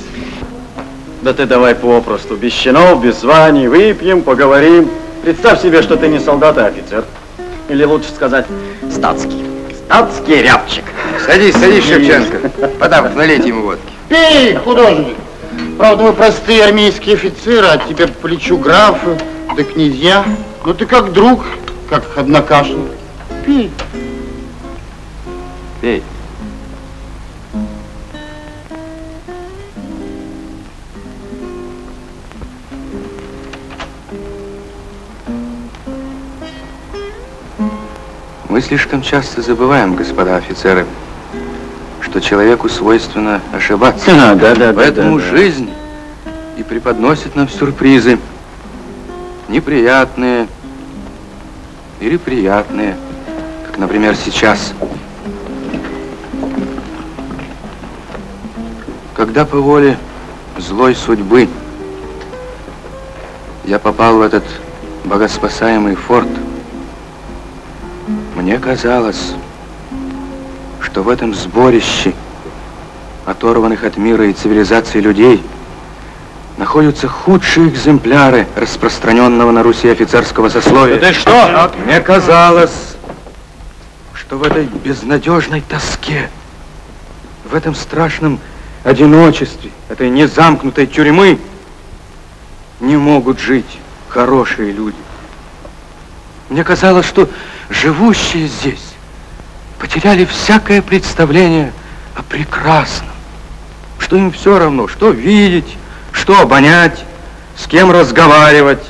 Да ты давай попросту, без чинов, без званий, выпьем, поговорим. Представь себе, что ты не солдат, а офицер. Или лучше сказать, статский. Статский рябчик. Садись, садись, Шевченко. Потапов, налейте ему водки. Пей, художник. Правда, мы простые армейские офицеры, а тебе по плечу графы, да князья. Ну ты как друг, как однокашник. Пей. Пей. Мы слишком часто забываем, господа офицеры, что человеку свойственно ошибаться. А, да, да, да, Поэтому да, да. жизнь и преподносит нам сюрпризы. Неприятные или приятные, как, например, сейчас. Когда по воле злой судьбы я попал в этот богоспасаемый форт, мне казалось, что в этом сборище оторванных от мира и цивилизации людей находятся худшие экземпляры распространенного на Руси офицерского сословия. Да ты что? Мне казалось, что в этой безнадежной тоске, в этом страшном одиночестве, этой незамкнутой тюрьмы не могут жить хорошие люди. Мне казалось, что живущие здесь потеряли всякое представление о прекрасном, что им все равно, что видеть, что обонять, с кем разговаривать.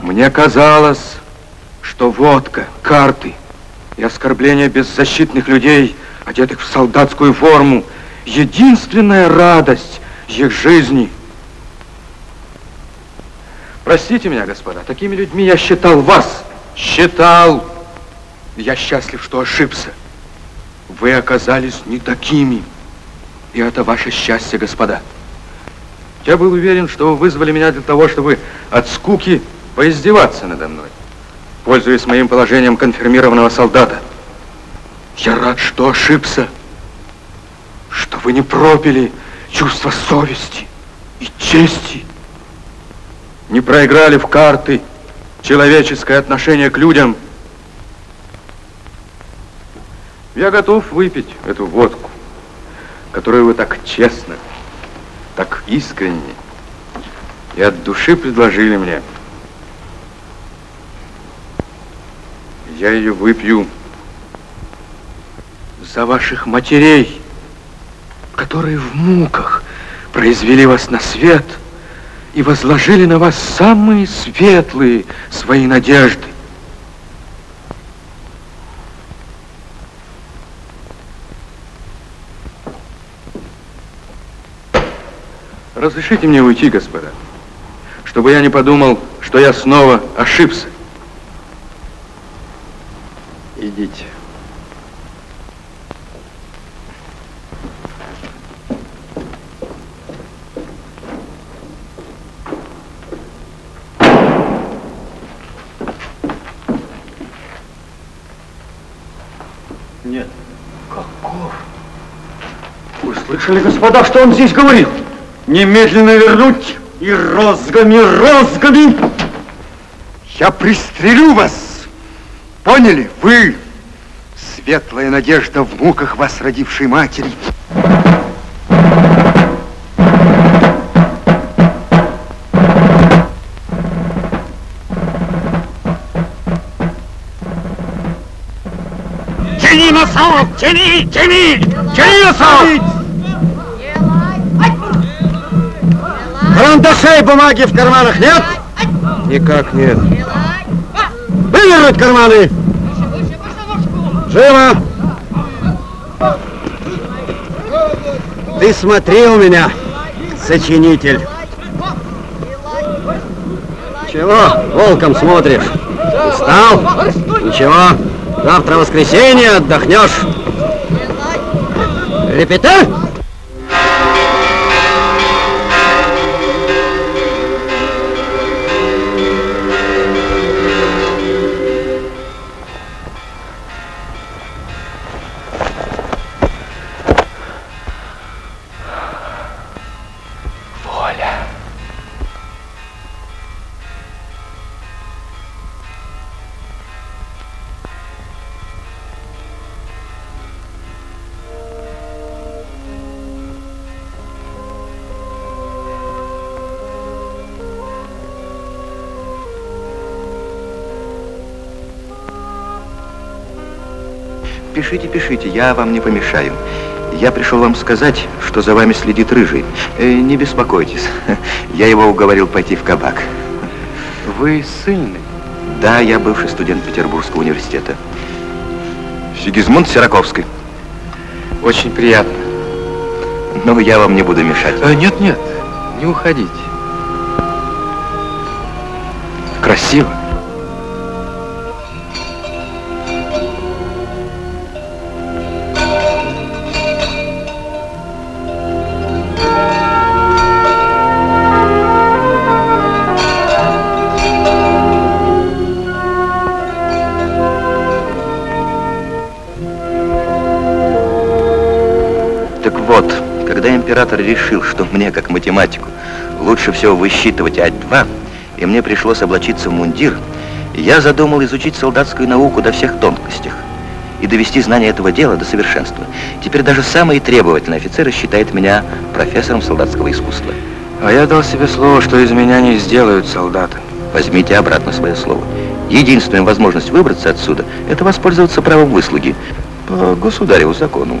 Мне казалось, что водка, карты и оскорбление беззащитных людей, одетых в солдатскую форму, единственная радость их жизни. Простите меня, господа, такими людьми я считал вас. Считал. Я счастлив, что ошибся. Вы оказались не такими. И это ваше счастье, господа. Я был уверен, что вы вызвали меня для того, чтобы от скуки поиздеваться надо мной, пользуясь моим положением конфирмированного солдата. Я рад, что ошибся, что вы не пропили чувство совести и чести, не проиграли в карты человеческое отношение к людям. Я готов выпить эту водку, которую вы так честно, так искренне и от души предложили мне. Я ее выпью за ваших матерей, которые в муках произвели вас на свет и возложили на вас самые светлые свои надежды. Разрешите мне уйти, господа, чтобы я не подумал, что я снова ошибся. Идите. Слышали, господа, что он здесь говорил? Немедленно вернуть и розгами, розгами! Я пристрелю вас! Поняли? Вы, светлая надежда в муках вас родившей матери. Тяни носок! Тяни! Тяни! Тяни носок! Карандашей бумаги в карманах нет? Никак нет. Вывернуть карманы! Живо! Ты смотри у меня, сочинитель. Чего волком смотришь? Устал? Ничего, завтра воскресенье, отдохнешь. Репета? Пишите, пишите, я вам не помешаю. Я пришел вам сказать, что за вами следит Рыжий. Э, не беспокойтесь, я его уговорил пойти в кабак. Вы сильный? Да, я бывший студент Петербургского университета. Сигизмунд Сираковский. Очень приятно. Ну, я вам не буду мешать. Э, нет, нет, не уходите. Красиво. Император решил, что мне, как математику, лучше всего высчитывать ать-2, и мне пришлось облачиться в мундир, я задумал изучить солдатскую науку до всех тонкостях и довести знание этого дела до совершенства. Теперь даже самые требовательные офицеры считают меня профессором солдатского искусства. А я дал себе слово, что из меня не сделают солдата. Возьмите обратно свое слово. Единственная возможность выбраться отсюда – это воспользоваться правом выслуги по государеву закону.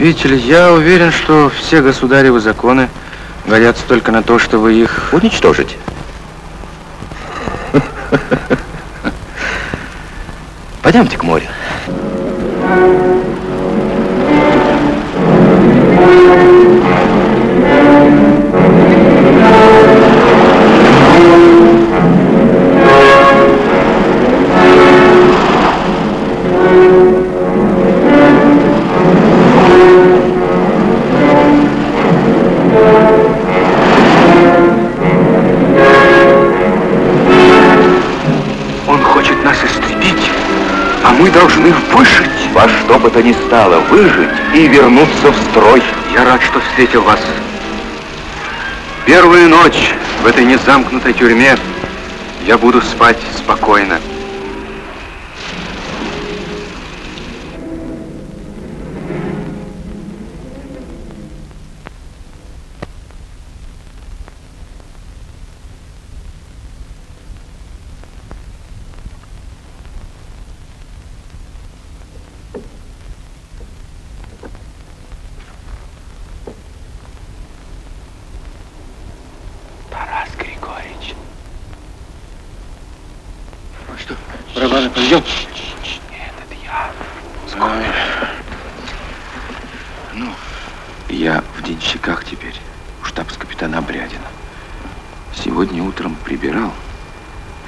Видите ли, я уверен, что все государевы законы годятся только на то, чтобы их... Уничтожить. Пойдемте к морю. Стало, выжить и вернуться в строй. Я рад, что встретил вас. Первую ночь в этой незамкнутой тюрьме я буду спать спокойно. Ну, я в денщиках теперь, у штабс-капитана Обрядина. Сегодня утром прибирал,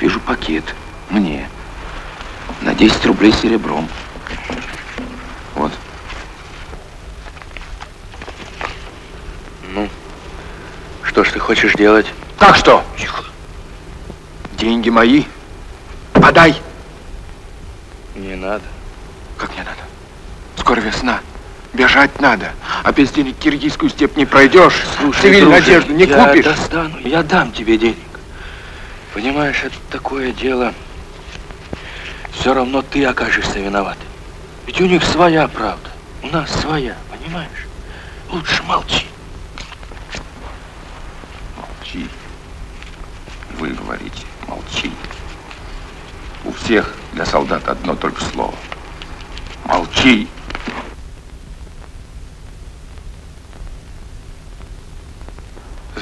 вижу пакет мне на 10 рублей серебром. Вот. Ну, что ж ты хочешь делать? Как что? Тихо. Деньги мои. Подай. Не надо. Как не надо? Скоро весна. Бежать надо. А без денег киргизскую степь не пройдешь. Слушай, Цивильную друже, одежду не я купишь. достану, я дам тебе денег. Понимаешь, это такое дело. Все равно ты окажешься виноватым. Ведь у них своя правда, у нас своя, понимаешь? Лучше молчи. Молчи. Вы говорите, молчи. У всех для солдат одно только слово. Молчи.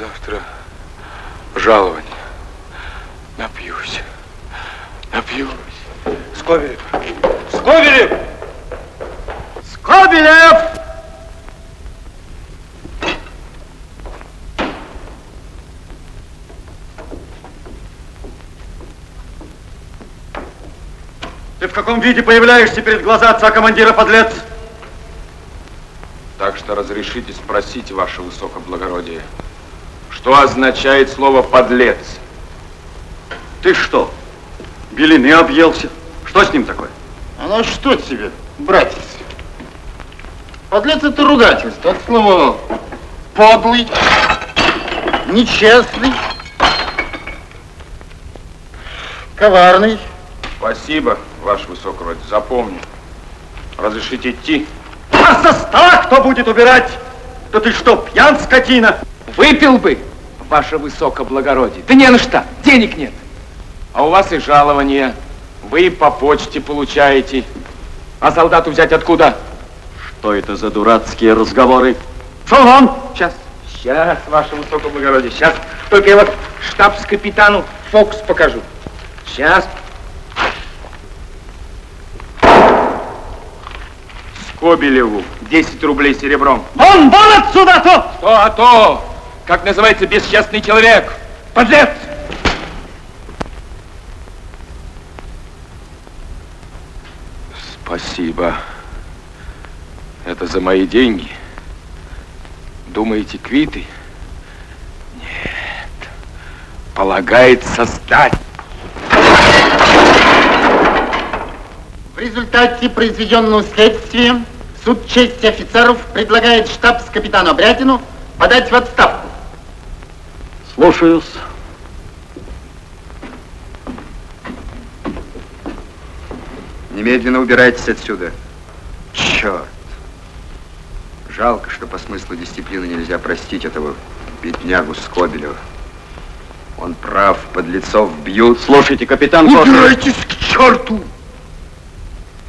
Завтра жалование. Напьюсь. Напьюсь. Скобелев! Скобелев! Скобелев! Ты в каком виде появляешься перед глаза отца командира, подлец? Так что разрешите спросить, ваше высокоблагородие, что означает слово «подлец»? Ты что, белины объелся? Что с ним такое? А ну что тебе, братец? Подлец это ругательство, от слова подлый, нечестный, коварный. Спасибо, ваше высокородие, запомню. Разрешите идти? А со стола кто будет убирать? Да ты что, пьян, скотина? Выпил бы, ваше высокоблагородие. Да не на что, денег нет. А у вас и жалование. Вы по почте получаете. А солдату взять откуда? Что это за дурацкие разговоры? Шел вон! Сейчас, сейчас, ваше высокоблагородие, сейчас. Только я вот штабс-капитану фокус покажу. Сейчас. Скобелеву 10 рублей серебром. Вон, вон отсюда, а то! Что, а то? Как называется бесчестный человек? Подлец! Спасибо. Это за мои деньги. Думаете, квиты? Нет. Полагается сдать. В результате произведенного следствия суд чести офицеров предлагает штабс-капитану Обрядину подать в отставку. Слушаюсь. Немедленно убирайтесь отсюда. Черт. Жалко, что по смыслу дисциплины нельзя простить этого беднягу Скобелева. Он прав, подлецов бьют. Слушайте, капитан Убирайтесь к черту!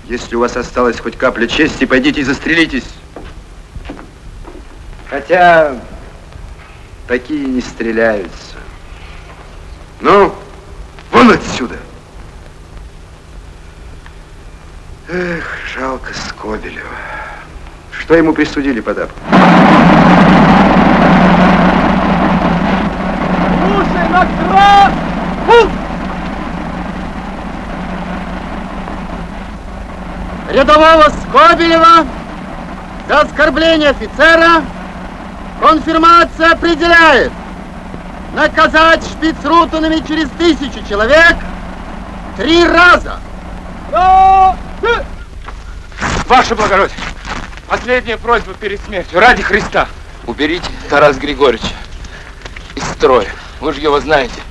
Если у вас осталась хоть капля чести, пойдите и застрелитесь. Хотя такие не стреляются. Ну, вон отсюда! Эх, жалко Скобелева. Что ему присудили по дапу? Слушай, Макрос! Рядового Скобелева за оскорбление офицера конфирмация определяет наказать шпицрутанами через тысячу человек три раза. Ваше благородие, последняя просьба перед смертью. Ради Христа. Уберите Тарас Григорьевич из строя. Вы же его знаете.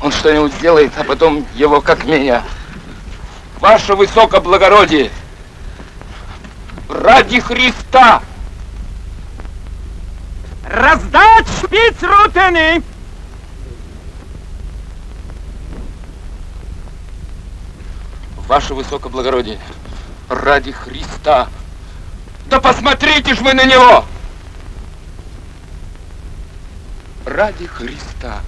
Он что-нибудь сделает, а потом его как меня. Ваше высокоблагородие. Ради Христа. Раздать шпицрутены! Ваше высокоблагородие, ради Христа. Да посмотрите ж вы на него! Ради Христа.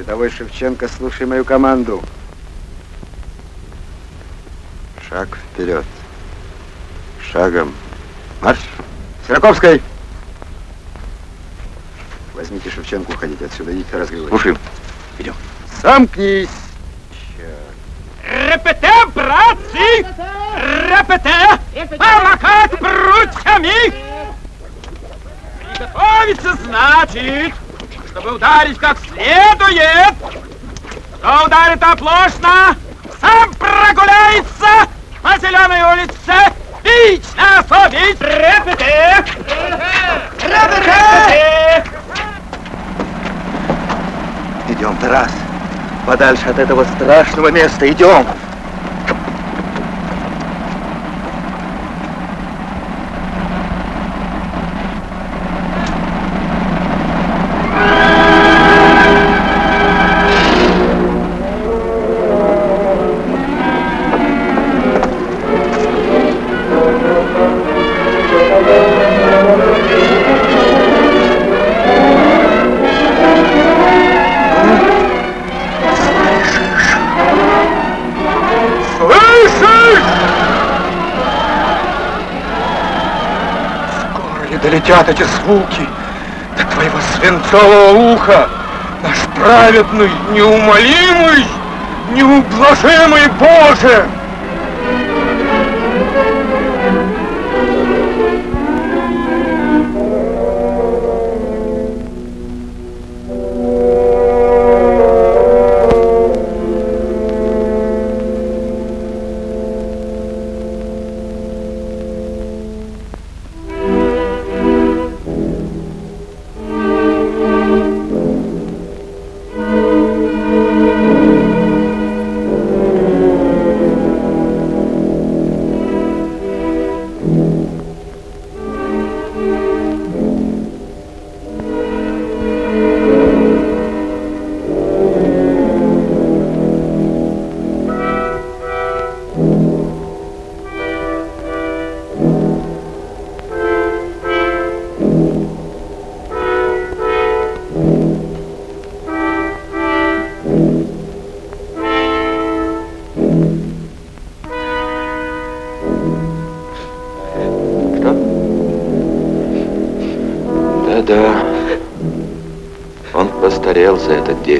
Рядовой Шевченко, слушай мою команду. Шаг вперед. Шагом. Марш! Сираковской! Возьмите Шевченко, уходите отсюда, идите разговаривать. Слушаем. Идем. Замкнись! Репете, братцы! Репете! Помахать прутьями! Приготовиться значит, чтобы ударить как следует. Кто ударит оплошно, сам прогуляется по зеленой улице. Лично особить! Репете! Репете! Идем, Тарас. Подальше от этого страшного места. Идем. Слышишь? Эти звуки до твоего свинцового уха? Наш праведный, неумолимый, неублажимый Боже! За этот день.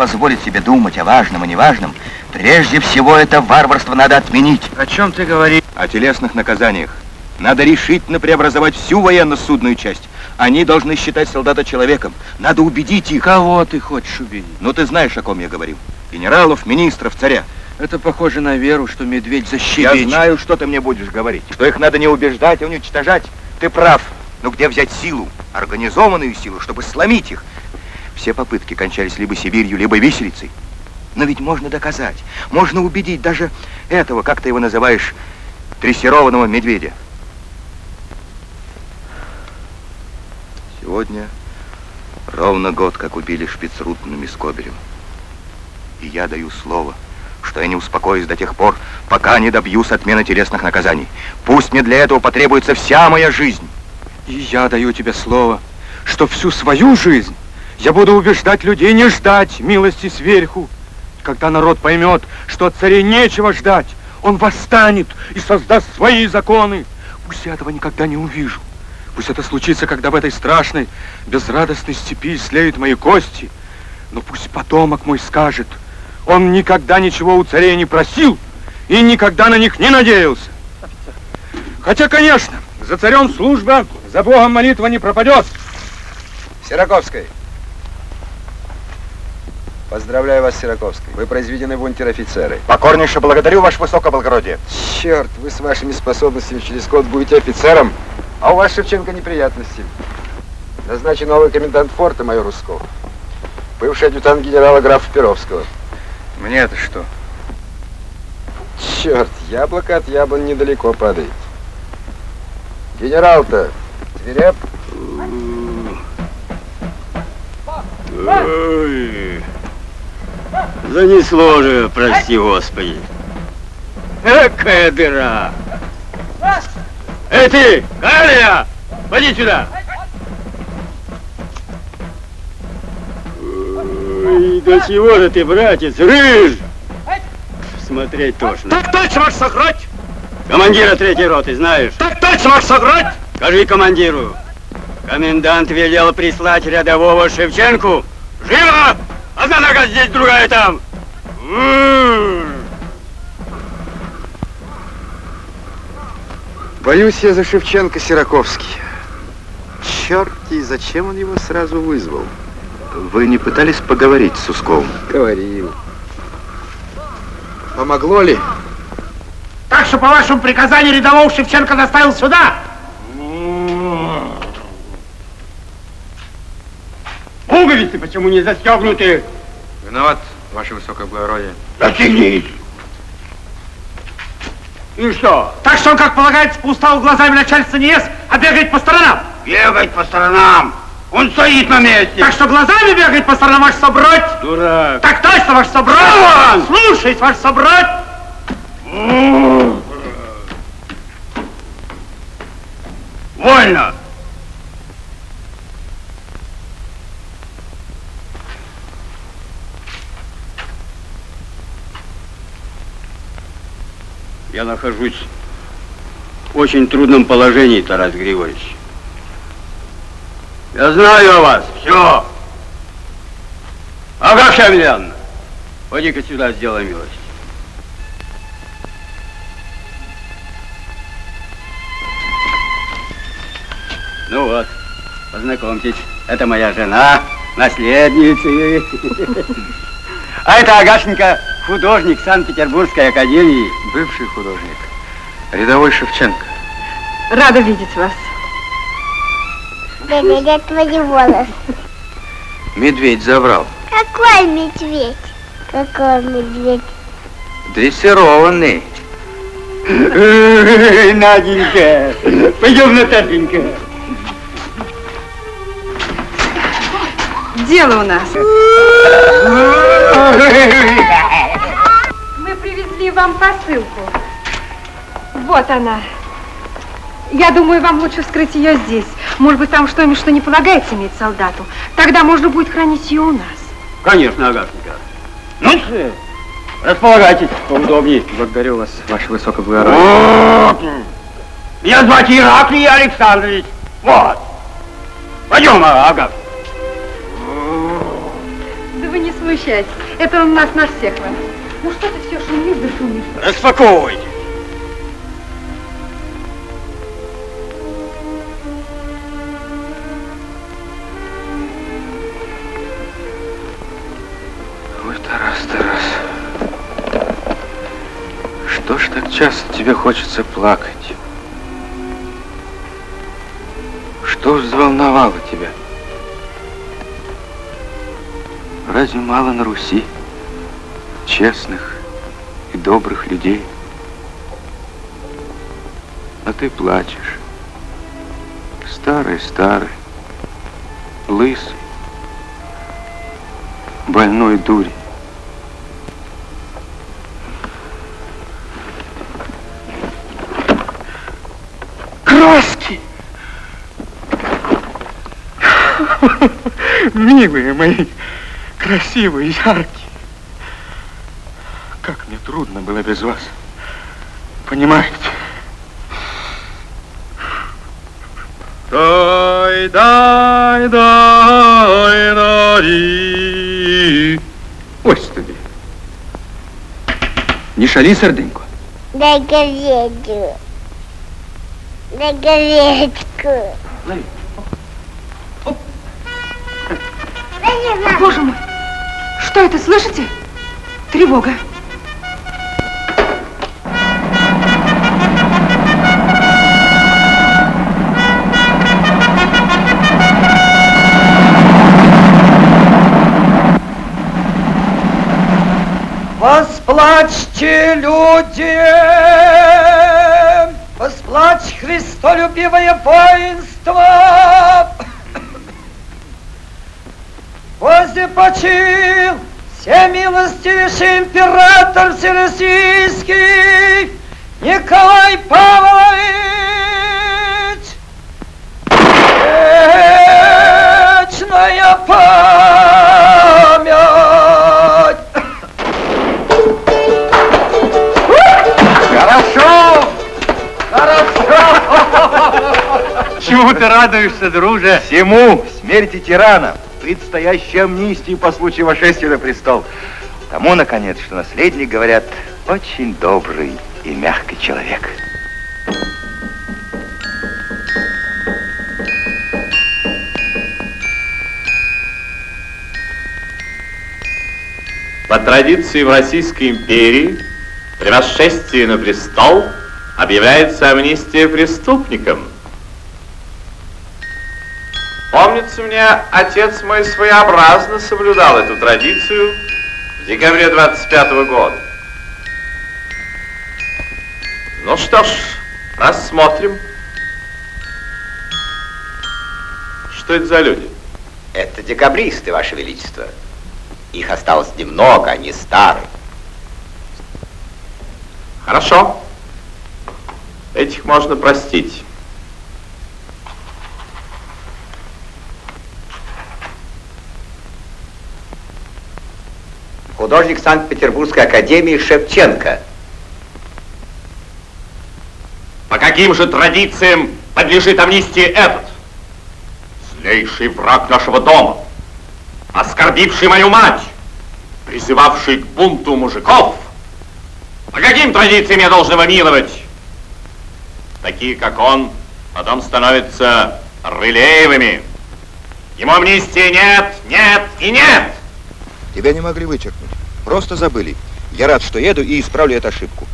Позволить себе думать о важном и неважном, прежде всего это варварство надо отменить. О чем ты говоришь? О телесных наказаниях. Надо решительно преобразовать всю военно-судную часть. Они должны считать солдата человеком. Надо убедить их. Кого ты хочешь убедить? Ну, ты знаешь, о ком я говорю. Генералов, министров, царя. Это похоже на веру, что медведь Я защебечет. знаю, что ты мне будешь говорить. Что их надо не убеждать, а уничтожать. Ты прав. Но где взять силу? Организованную силу, чтобы сломить их. Все попытки кончались либо Сибирью, либо виселицей. Но ведь можно доказать. Можно убедить даже этого, как ты его называешь, дрессированного медведя. Сегодня ровно год, как убили Шпицрутным и Скобелем. И я даю слово, что я не успокоюсь до тех пор, пока не добьюсь отмены телесных наказаний. Пусть мне для этого потребуется вся моя жизнь. И я даю тебе слово, что всю свою жизнь я буду убеждать людей не ждать милости сверху. Когда народ поймет, что от царей нечего ждать, он восстанет и создаст свои законы. Пусть я этого никогда не увижу. Пусть это случится, когда в этой страшной, безрадостной степи слеют мои кости. Но пусть потомок мой скажет, он никогда ничего у царей не просил и никогда на них не надеялся. Хотя, конечно, за царем служба, за Богом молитва не пропадет. Сираковской. Поздравляю вас, Сираковской. Вы произведены в унтер-офицеры. Покорнейше благодарю, ваше высокоблагородие. Черт, вы с вашими способностями через год будете офицером, а у вас, Шевченко, неприятности. Назначен новый комендант форта, майор Русков. Бывший адъютант генерала графа Перовского. Мне-то что? Черт, яблоко от яблонь недалеко падает. Генерал-то свиреп? Ой, занесло же, прости господи. Экая дыра. Эй ты, Галя, поди сюда. Ой, до чего же ты, братец, рыж? Смотреть тошно. Так точно, ваш сограть! Командира третьей роты знаешь? Так точно, ваш сограть! Скажи командиру. Комендант велел прислать рядового Шевченку. Живо! Одна нога здесь, другая там. М-м-м. Боюсь я за Шевченко Сираковский. Черт, и зачем он его сразу вызвал? Вы не пытались поговорить с Усковым? Говорил. Помогло ли? Так что, по вашему приказанию, рядового Шевченко доставил сюда. Пуговицы почему не застегнуты? Виноват, ваше высокоблагородие. Затянись. И что? Так что он, как полагается, по уставу глазами начальства не ест, а бегает по сторонам. Бегать по сторонам. Он стоит на месте. Так что глазами бегает по сторонам, ваш собрать. Дурак. Так точно, ваш собрать. Вон! Слушаюсь, ваш собрать. Вольно. Я нахожусь в очень трудном положении, Тарас Григорьевич. Я знаю о вас, все. Агафья Емельяновна, поди-ка сюда, сделай милость. Ну вот, познакомьтесь, это моя жена, наследница. А это Агашенька, художник Санкт-Петербургской академии. Бывший художник. Рядовой Шевченко. Рада видеть вас. Где глядят твои волосы? Медведь заврал. Какой медведь? Какой медведь? Дрессированный. Наденька, пойдем, Наташенька. Дело у нас. Мы привезли вам посылку. Вот она. Я думаю, вам лучше вскрыть ее здесь. Может быть, там что-нибудь, что не полагается иметь солдату. Тогда можно будет хранить ее у нас. Конечно, Агата Николаевна. Ну, располагайтесь поудобнее. Благодарю вас, ваше высокоблагородие. Меня звать Ираклий Александрович. Вот. Пойдем, Агат. Вы не смущайтесь. Это у нас на всех вас. Ну что ты все шумишь да шумишь? Распаковывайте. Ой, Тарас, Тарас. Что ж так часто тебе хочется плакать? Что взволновало тебя? Разве мало на Руси честных и добрых людей? А ты плачешь. Старый-старый, лысый, больной дури. Краски! Милые мои, красивые, яркие. Как мне трудно было без вас. Понимаете? Дай, дай, дай, дай. Ось тобі. Не шалі, серденько. Дай газету. Дай газетку. Боже мой! Что это, слышите? Тревога. Восплачьте, люди! Восплачь христолюбивое воинство! Возле почил всемилостивейший император Всероссийский Николай Павлович! Вечная память! Хорошо! Хорошо! Чему ты радуешься, друже? Всему смерти тирана, предстоящей амнистии по случаю вошествия на престол. Тому, наконец, что наследник, говорят, очень добрый и мягкий человек. По традиции в Российской империи при восшествии на престол объявляется амнистия преступникам. Помнится мне, отец мой своеобразно соблюдал эту традицию в декабре 25 года. Ну что ж, рассмотрим. Что это за люди? Это декабристы, Ваше Величество. Их осталось немного, они старые. Хорошо. Этих можно простить. Художник Санкт-Петербургской академии Шевченко. По каким же традициям подлежит амнистии этот? Злейший враг нашего дома, оскорбивший мою мать, призывавший к бунту мужиков. По каким традициям я должен его миловать? Такие, как он, потом становятся рылеевыми. Ему амнистии нет, нет и нет. Тебя не могли вычеркнуть. Просто забыли. Я рад, что еду и исправлю эту ошибку.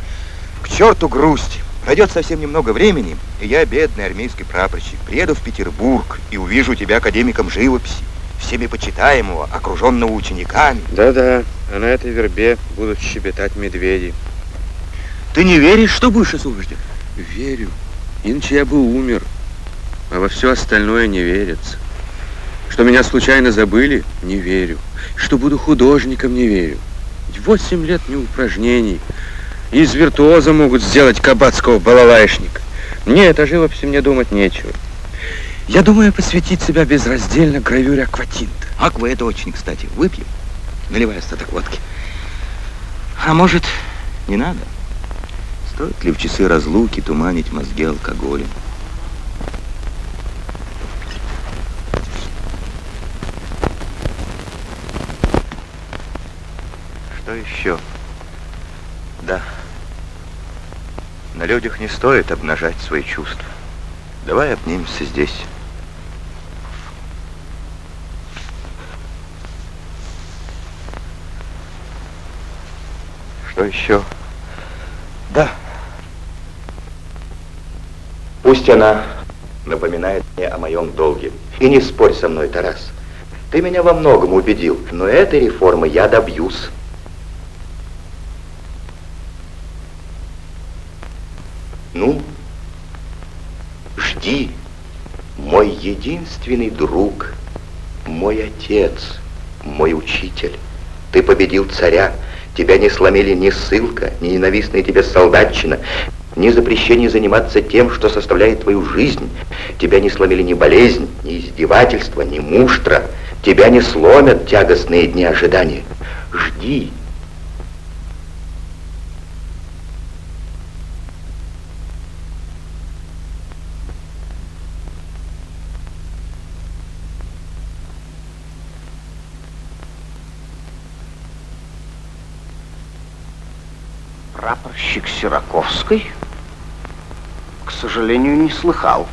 К черту грусть. Пройдет совсем немного времени, и я, бедный армейский прапорщик, приеду в Петербург и увижу тебя академиком живописи, всеми почитаемого, окруженного учениками. Да-да, а на этой вербе будут щебетать медведи. Ты не веришь, что будешь освобожден? Верю. Иначе я бы умер. А во все остальное не верится. Что меня случайно забыли? Не верю. Что буду художником? Не верю. Восемь лет не упражнений. Из виртуоза могут сделать кабацкого балалайшника. Нет, о живописи мне думать нечего. Я думаю посвятить себя безраздельно гравюре акватинта. Аква это очень кстати. Выпьем? Наливай остаток водки. А может, не надо? Стоит ли в часы разлуки туманить мозги алкоголем? Что еще? Да. На людях не стоит обнажать свои чувства. Давай обнимемся здесь. Что еще? Да. Пусть она напоминает мне о моем долге. И не спорь со мной, Тарас. Ты меня во многом убедил, но этой реформы я добьюсь. Ну, жди, мой единственный друг, мой отец, мой учитель. Ты победил царя, тебя не сломили ни ссылка, ни ненавистная тебе солдатчина, ни запрещение заниматься тем, что составляет твою жизнь. Тебя не сломили ни болезнь, ни издевательство, ни муштра. Тебя не сломят тягостные дни ожидания. Жди, Прапорщик Сираковской? К сожалению, не слыхал.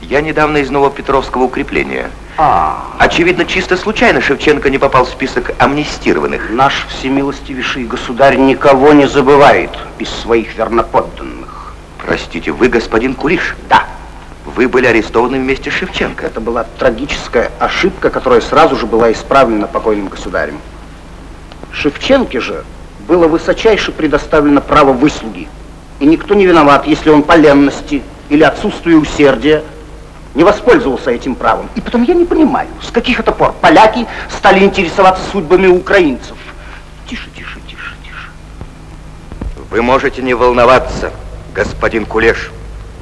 Я недавно из Новопетровского укрепления. А, Очевидно, чисто случайно Шевченко не попал в список амнистированных. наш всемилостивейший государь никого не забывает из своих верноподданных. Простите, вы господин Кулиш? Да. Вы были арестованы вместе с Шевченко. Это была трагическая ошибка, которая сразу же была исправлена покойным государем. Шевченке же было высочайше предоставлено право выслуги. И никто не виноват, если он по ленности или отсутствию усердия не воспользовался этим правом. И потом я не понимаю, с каких это пор поляки стали интересоваться судьбами украинцев. Тише, тише, тише, тише. Вы можете не волноваться, господин Кулеш.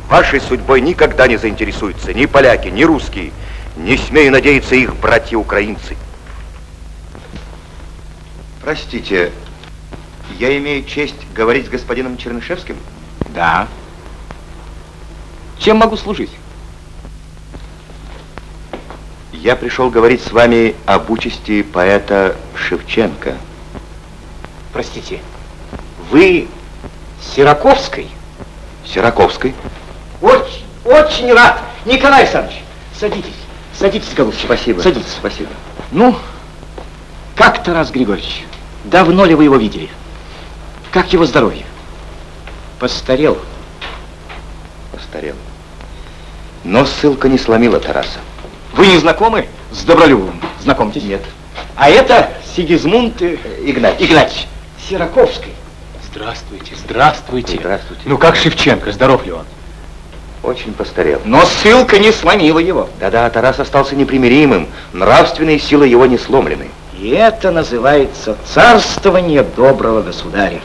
Вашей судьбой никогда не заинтересуются ни поляки, ни русские. Не смею надеяться их братья-украинцы. Простите, я имею честь говорить с господином Чернышевским? Да. Чем могу служить? Я пришел говорить с вами об участи поэта Шевченко. Простите, вы Сираковской? Сираковской? Очень, очень рад. Николай Александрович, садитесь. Садитесь, голубчик. Спасибо. Садитесь. Спасибо. Ну, как Тарас Григорьевич, давно ли вы его видели? Как его здоровье? Постарел. Постарел. Но ссылка не сломила Тараса. Вы не знакомы с Добролюбовым? Знакомьтесь? Нет. А это Сигизмунд э, Игнатьевич. Игнатьевич. Сираковский. Здравствуйте, здравствуйте. Здравствуйте. Ну как Шевченко, здоров ли он? Очень постарел. Но ссылка не сломила его. Да-да, Тарас остался непримиримым. Нравственные силы его не сломлены. И это называется царствование доброго государя.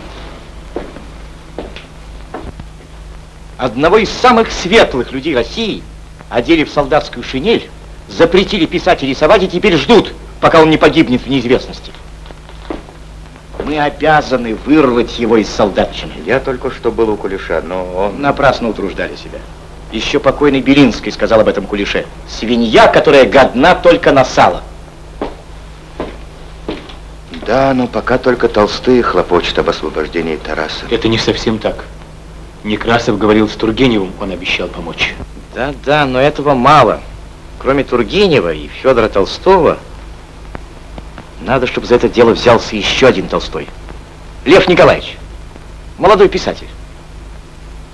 Одного из самых светлых людей России одели в солдатскую шинель, запретили писать и рисовать, и теперь ждут, пока он не погибнет в неизвестности. Мы обязаны вырвать его из солдатчины. Я только что был у Кулеша, но он... Напрасно утруждали себя. Еще покойный Белинский сказал об этом Кулеше. Свинья, которая годна только на сало. Да, но пока только толстые хлопочут об освобождении Тараса. Это не совсем так. Некрасов говорил с Тургеневым, он обещал помочь. Да-да, но этого мало. Кроме Тургенева и Федора Толстого, надо, чтобы за это дело взялся еще один Толстой. Лев Николаевич, молодой писатель.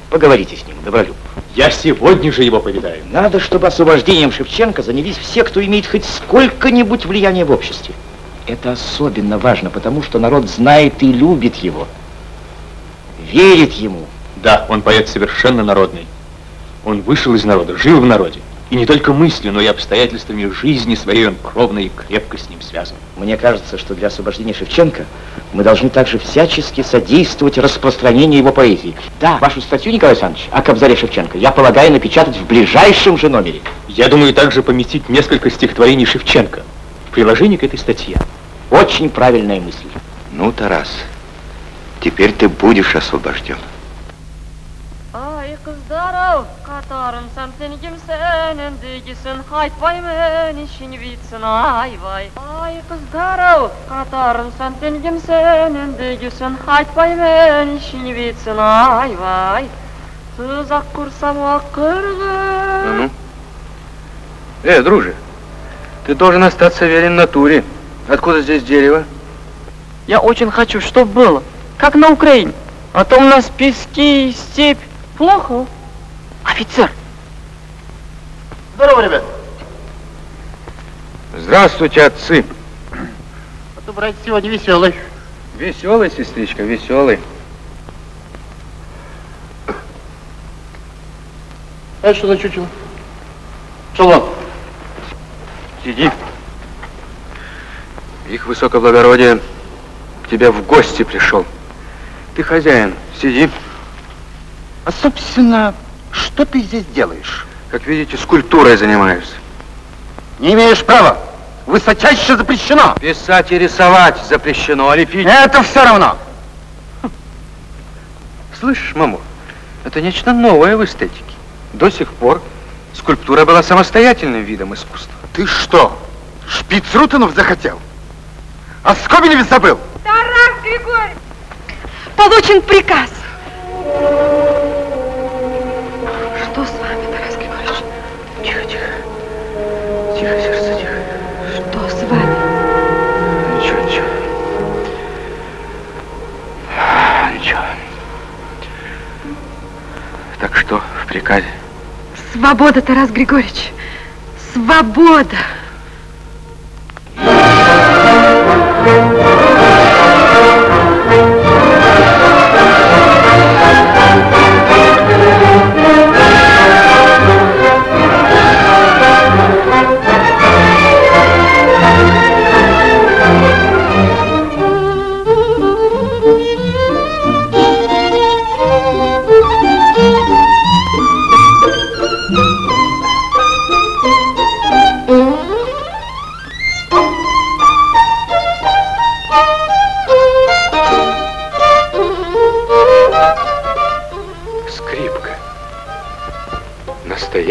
Поговорите с ним, Добролюб. Я сегодня же его повидаю. Надо, чтобы освобождением Шевченко занялись все, кто имеет хоть сколько-нибудь влияния в обществе. Это особенно важно, потому что народ знает и любит его. Верит ему. Да, он поэт совершенно народный. Он вышел из народа, жил в народе. И не только мыслью, но и обстоятельствами жизни своей он кровно и крепко с ним связан. Мне кажется, что для освобождения Шевченко мы должны также всячески содействовать распространению его поэзии. Да, вашу статью, Николай Александрович, о Кобзаре Шевченко, я полагаю напечатать в ближайшем же номере. Я думаю также поместить несколько стихотворений Шевченко в приложении к этой статье. Очень правильная мысль. Ну, Тарас, теперь ты будешь освобожден. Ay kızlarım katarım sen seni kimsenin digisin hayt vay men işin bitsin ay vay Ay kızlarım katarım sen seni kimsenin digisin hayt vay men işin bitsin ay vay Tuzak kursam o kırgın Ну-ну. Э, друже, ты должен остаться верен натуре. Откуда здесь дерево? Я очень хочу, чтобы было, как на Украине. А то у нас пески, степь. Плохо. Офицер. Здорово, ребят. Здравствуйте, отцы. А то, брат, сегодня веселый. Веселый, сестричка, веселый. А что за чучело? Шалом. Сиди. Их высокоблагородие к тебе в гости пришел. Ты хозяин, сиди. А, собственно, что ты здесь делаешь? Как видите, скульптурой занимаюсь. Не имеешь права. Высочайше запрещено. Писать и рисовать запрещено, а лепить... Это все равно. Слышишь, маму, это нечто новое в эстетике. До сих пор скульптура была самостоятельным видом искусства. Ты что, Шпицрутенов захотел? А Скобелев забыл? Тарас Григорьевич! Получен приказ. Приказе? Свобода, Тарас Григорьевич. Свобода. Скрипка.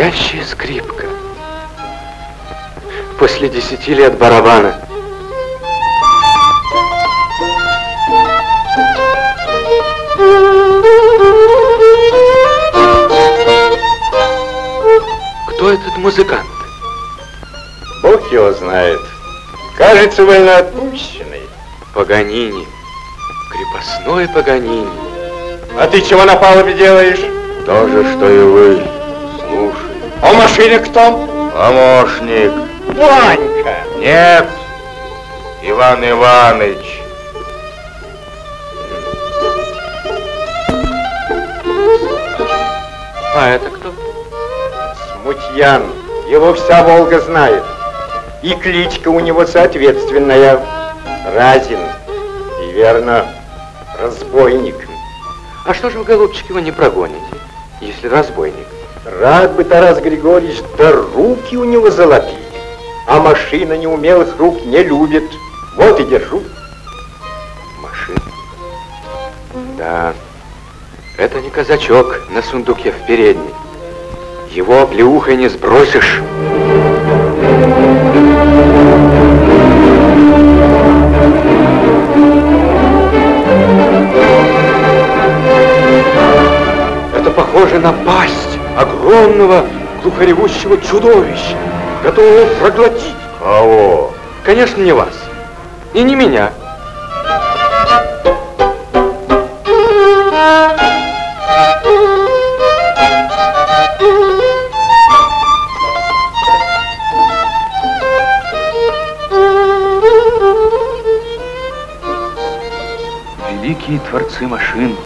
Настоящая скрипка. После десяти лет барабана. Кто этот музыкант? Бог его знает. Кажется, вольноотпущенный. Паганини. Крепостной Паганини. А ты чего на палубе делаешь? То же, что и вы. Машине кто? Помощник. Ванька. Нет, Иван Иванович. А это кто? Смутьян. Его вся Волга знает. И кличка у него соответственная. Разин. И верно, разбойник. А что же вы, голубчик, его не прогоните, если разбойник? Рад бы Тарас Григорьевич, да руки у него золотые. А машина неумелых рук не любит. Вот и держу. Машина? Да, это не казачок на сундуке в передней. Его плеухой не сбросишь. Огромного глухоревущего чудовища, готового проглотить. Кого? Конечно, не вас. И не меня. Великие творцы машин,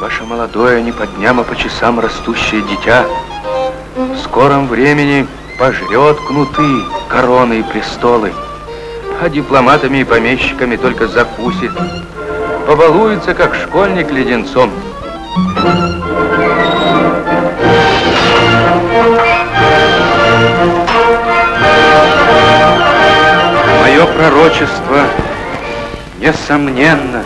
ваше молодое, не по дням, а по часам растущее дитя, в скором времени пожрет кнуты, короны и престолы, а дипломатами и помещиками только закусит, побалуется, как школьник леденцом. Мое пророчество, несомненно,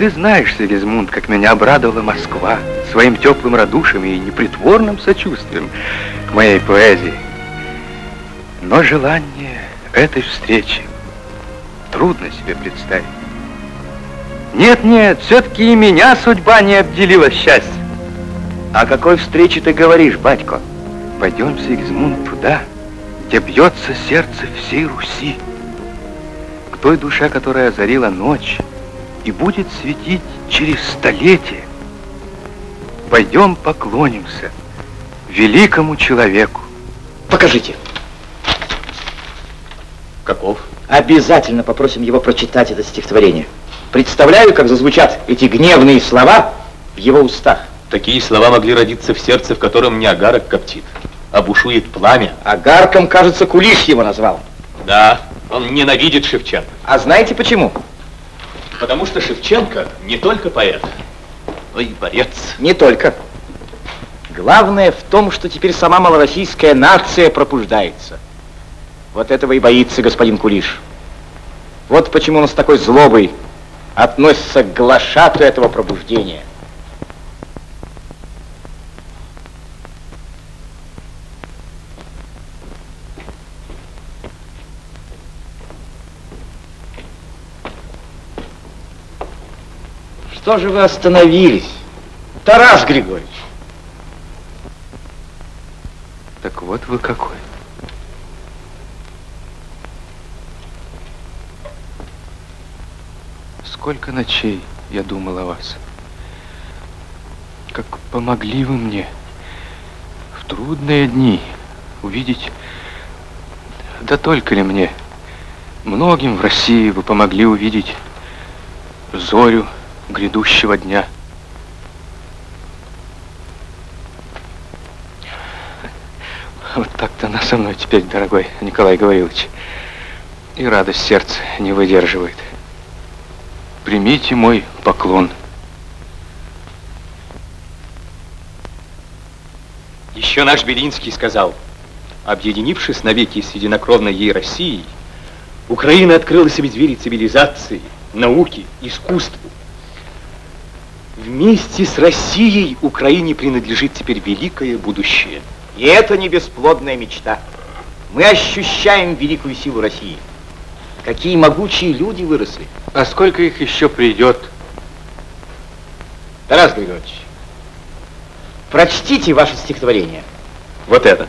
Ты знаешь, Сигизмунд, как меня обрадовала Москва своим теплым радушием и непритворным сочувствием к моей поэзии. Но желание этой встречи трудно себе представить. Нет, нет, все-таки и меня судьба не обделила счастьем. О какой встрече ты говоришь, батько? Пойдем, Сигизмунд, туда, где бьется сердце всей Руси. К той душе, которая озарила ночь и будет светить через столетия. Пойдем поклонимся великому человеку. Покажите. Каков? Обязательно попросим его прочитать это стихотворение. Представляю, как зазвучат эти гневные слова в его устах. Такие слова могли родиться в сердце, в котором не агарок коптит, а бушует пламя. Агарком, кажется, Кулиш его назвал. Да, он ненавидит Шевченко. А знаете почему? Потому что Шевченко не только поэт, но и борец. Не только. Главное в том, что теперь сама малороссийская нация пробуждается. Вот этого и боится господин Кулиш. Вот почему он с такой злобой относится к глашату этого пробуждения. Что же вы остановились, Тарас Григорьевич? Так вот вы какой. Сколько ночей я думал о вас. Как помогли вы мне в трудные дни увидеть, да только ли мне, многим в России вы помогли увидеть зорю грядущего дня. Вот так-то она со мной теперь, дорогой Николай Гаврилович. И радость сердца не выдерживает. Примите мой поклон. Еще наш Белинский сказал, объединившись навеки с единокровной ей Россией, Украина открыла себе двери цивилизации, науки, искусству. Вместе с Россией Украине принадлежит теперь великое будущее. И это не бесплодная мечта. Мы ощущаем великую силу России. Какие могучие люди выросли. А сколько их еще придет? Тарас Григорьевич, прочтите ваше стихотворение. Вот это.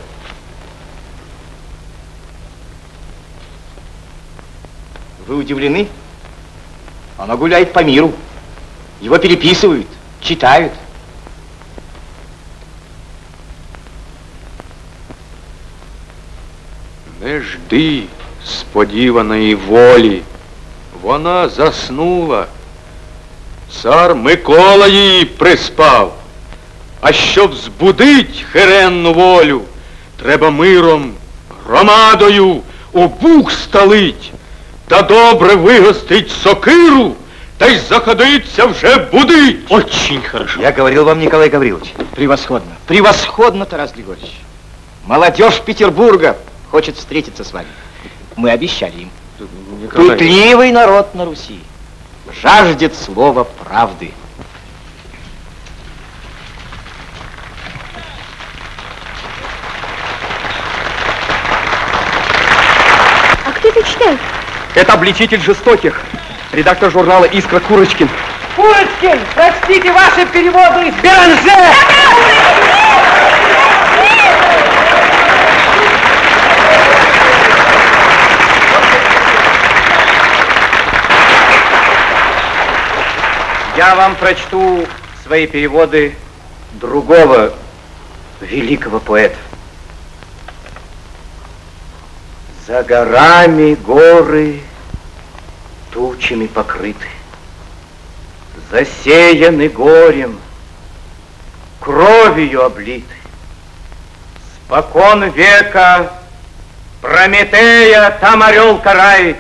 Вы удивлены? Оно гуляет по миру. Его переписывают, читают. Не жди сподіваної волі. Вона заснула. Цар Микола її приспав. А щоб збудить херенну волю, треба миром, громадою у бух сталить, та добре вигостить сокиру, та й заходиться вже будить. Очень хорошо. Я говорил вам, Николай Гаврилович. Превосходно. Превосходно, Тарас Григорьевич. Молодежь Петербурга хочет встретиться с вами. Мы обещали им. Николай- Пытливый народ на Руси. Жаждет слова правды. А кто это читает? Это обличитель жестоких. Редактор журнала «Искра» Курочкин. Курочкин, прочтите ваши переводы из Беранже! Я вам прочту свои переводы другого великого поэта. За горами горы тучами покрыты, засеяны горем, кровью облиты. Спокон века Прометея там орел карает,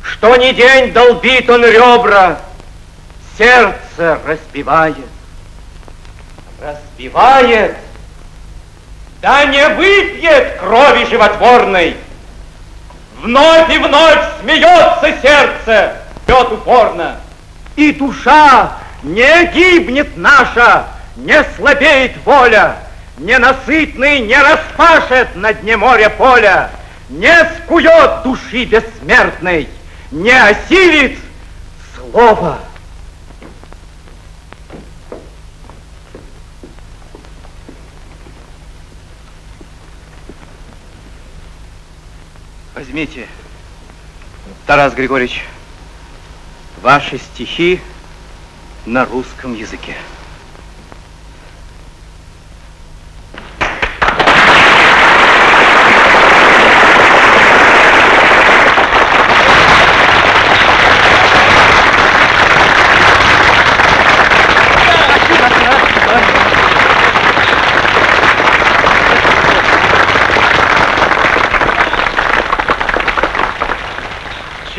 что ни день долбит он ребра, сердце разбивает. Разбивает, да не выпьет крови животворной. Вновь и вновь смеется сердце, пьет упорно. И душа не гибнет наша, не слабеет воля. Ненасытный не распашет на дне моря поля, Не скует души бессмертной, не осилит слово. Возьмите, Тарас Григорьевич, ваши стихи на русском языке.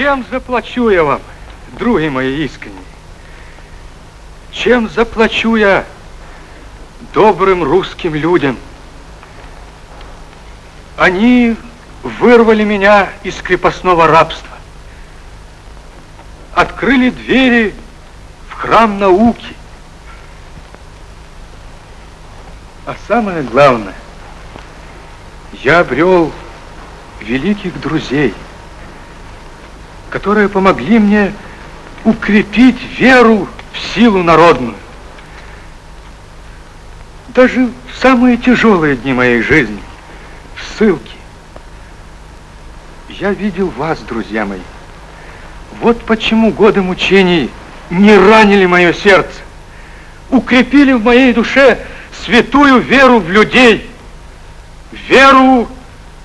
Чем заплачу я вам, други мои искренние? Чем заплачу я добрым русским людям? Они вырвали меня из крепостного рабства, открыли двери в храм науки. А самое главное, я обрел великих друзей – которые помогли мне укрепить веру в силу народную. Даже в самые тяжелые дни моей жизни, в ссылке, я видел вас, друзья мои. Вот почему годы мучений не ранили мое сердце, укрепили в моей душе святую веру в людей, веру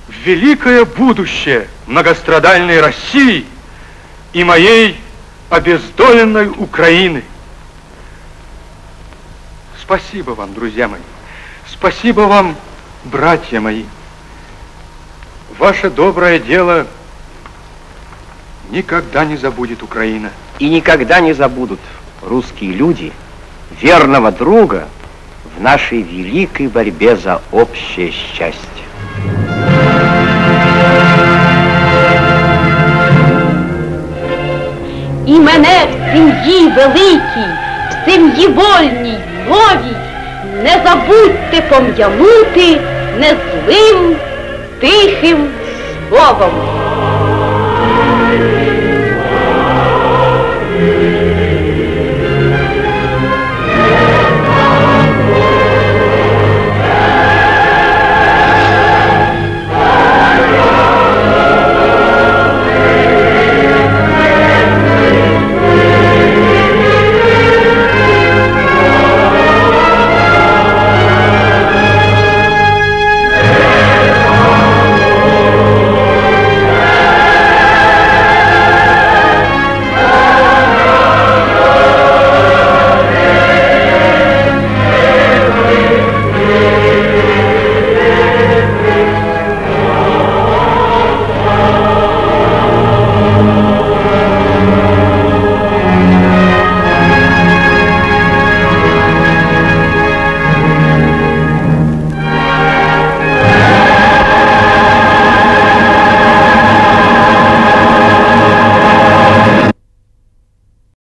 в великое будущее многострадальной России – и моей обездоленной Украины. Спасибо вам, друзья мои. Спасибо вам, братья мои. Ваше доброе дело никогда не забудет Украина. И никогда не забудут русские люди верного друга в нашей великой борьбе за общее счастье. І мене в сім'ї великій, в сім'ї вольній, новій, не забудьте пом'янути незлим тихим словом.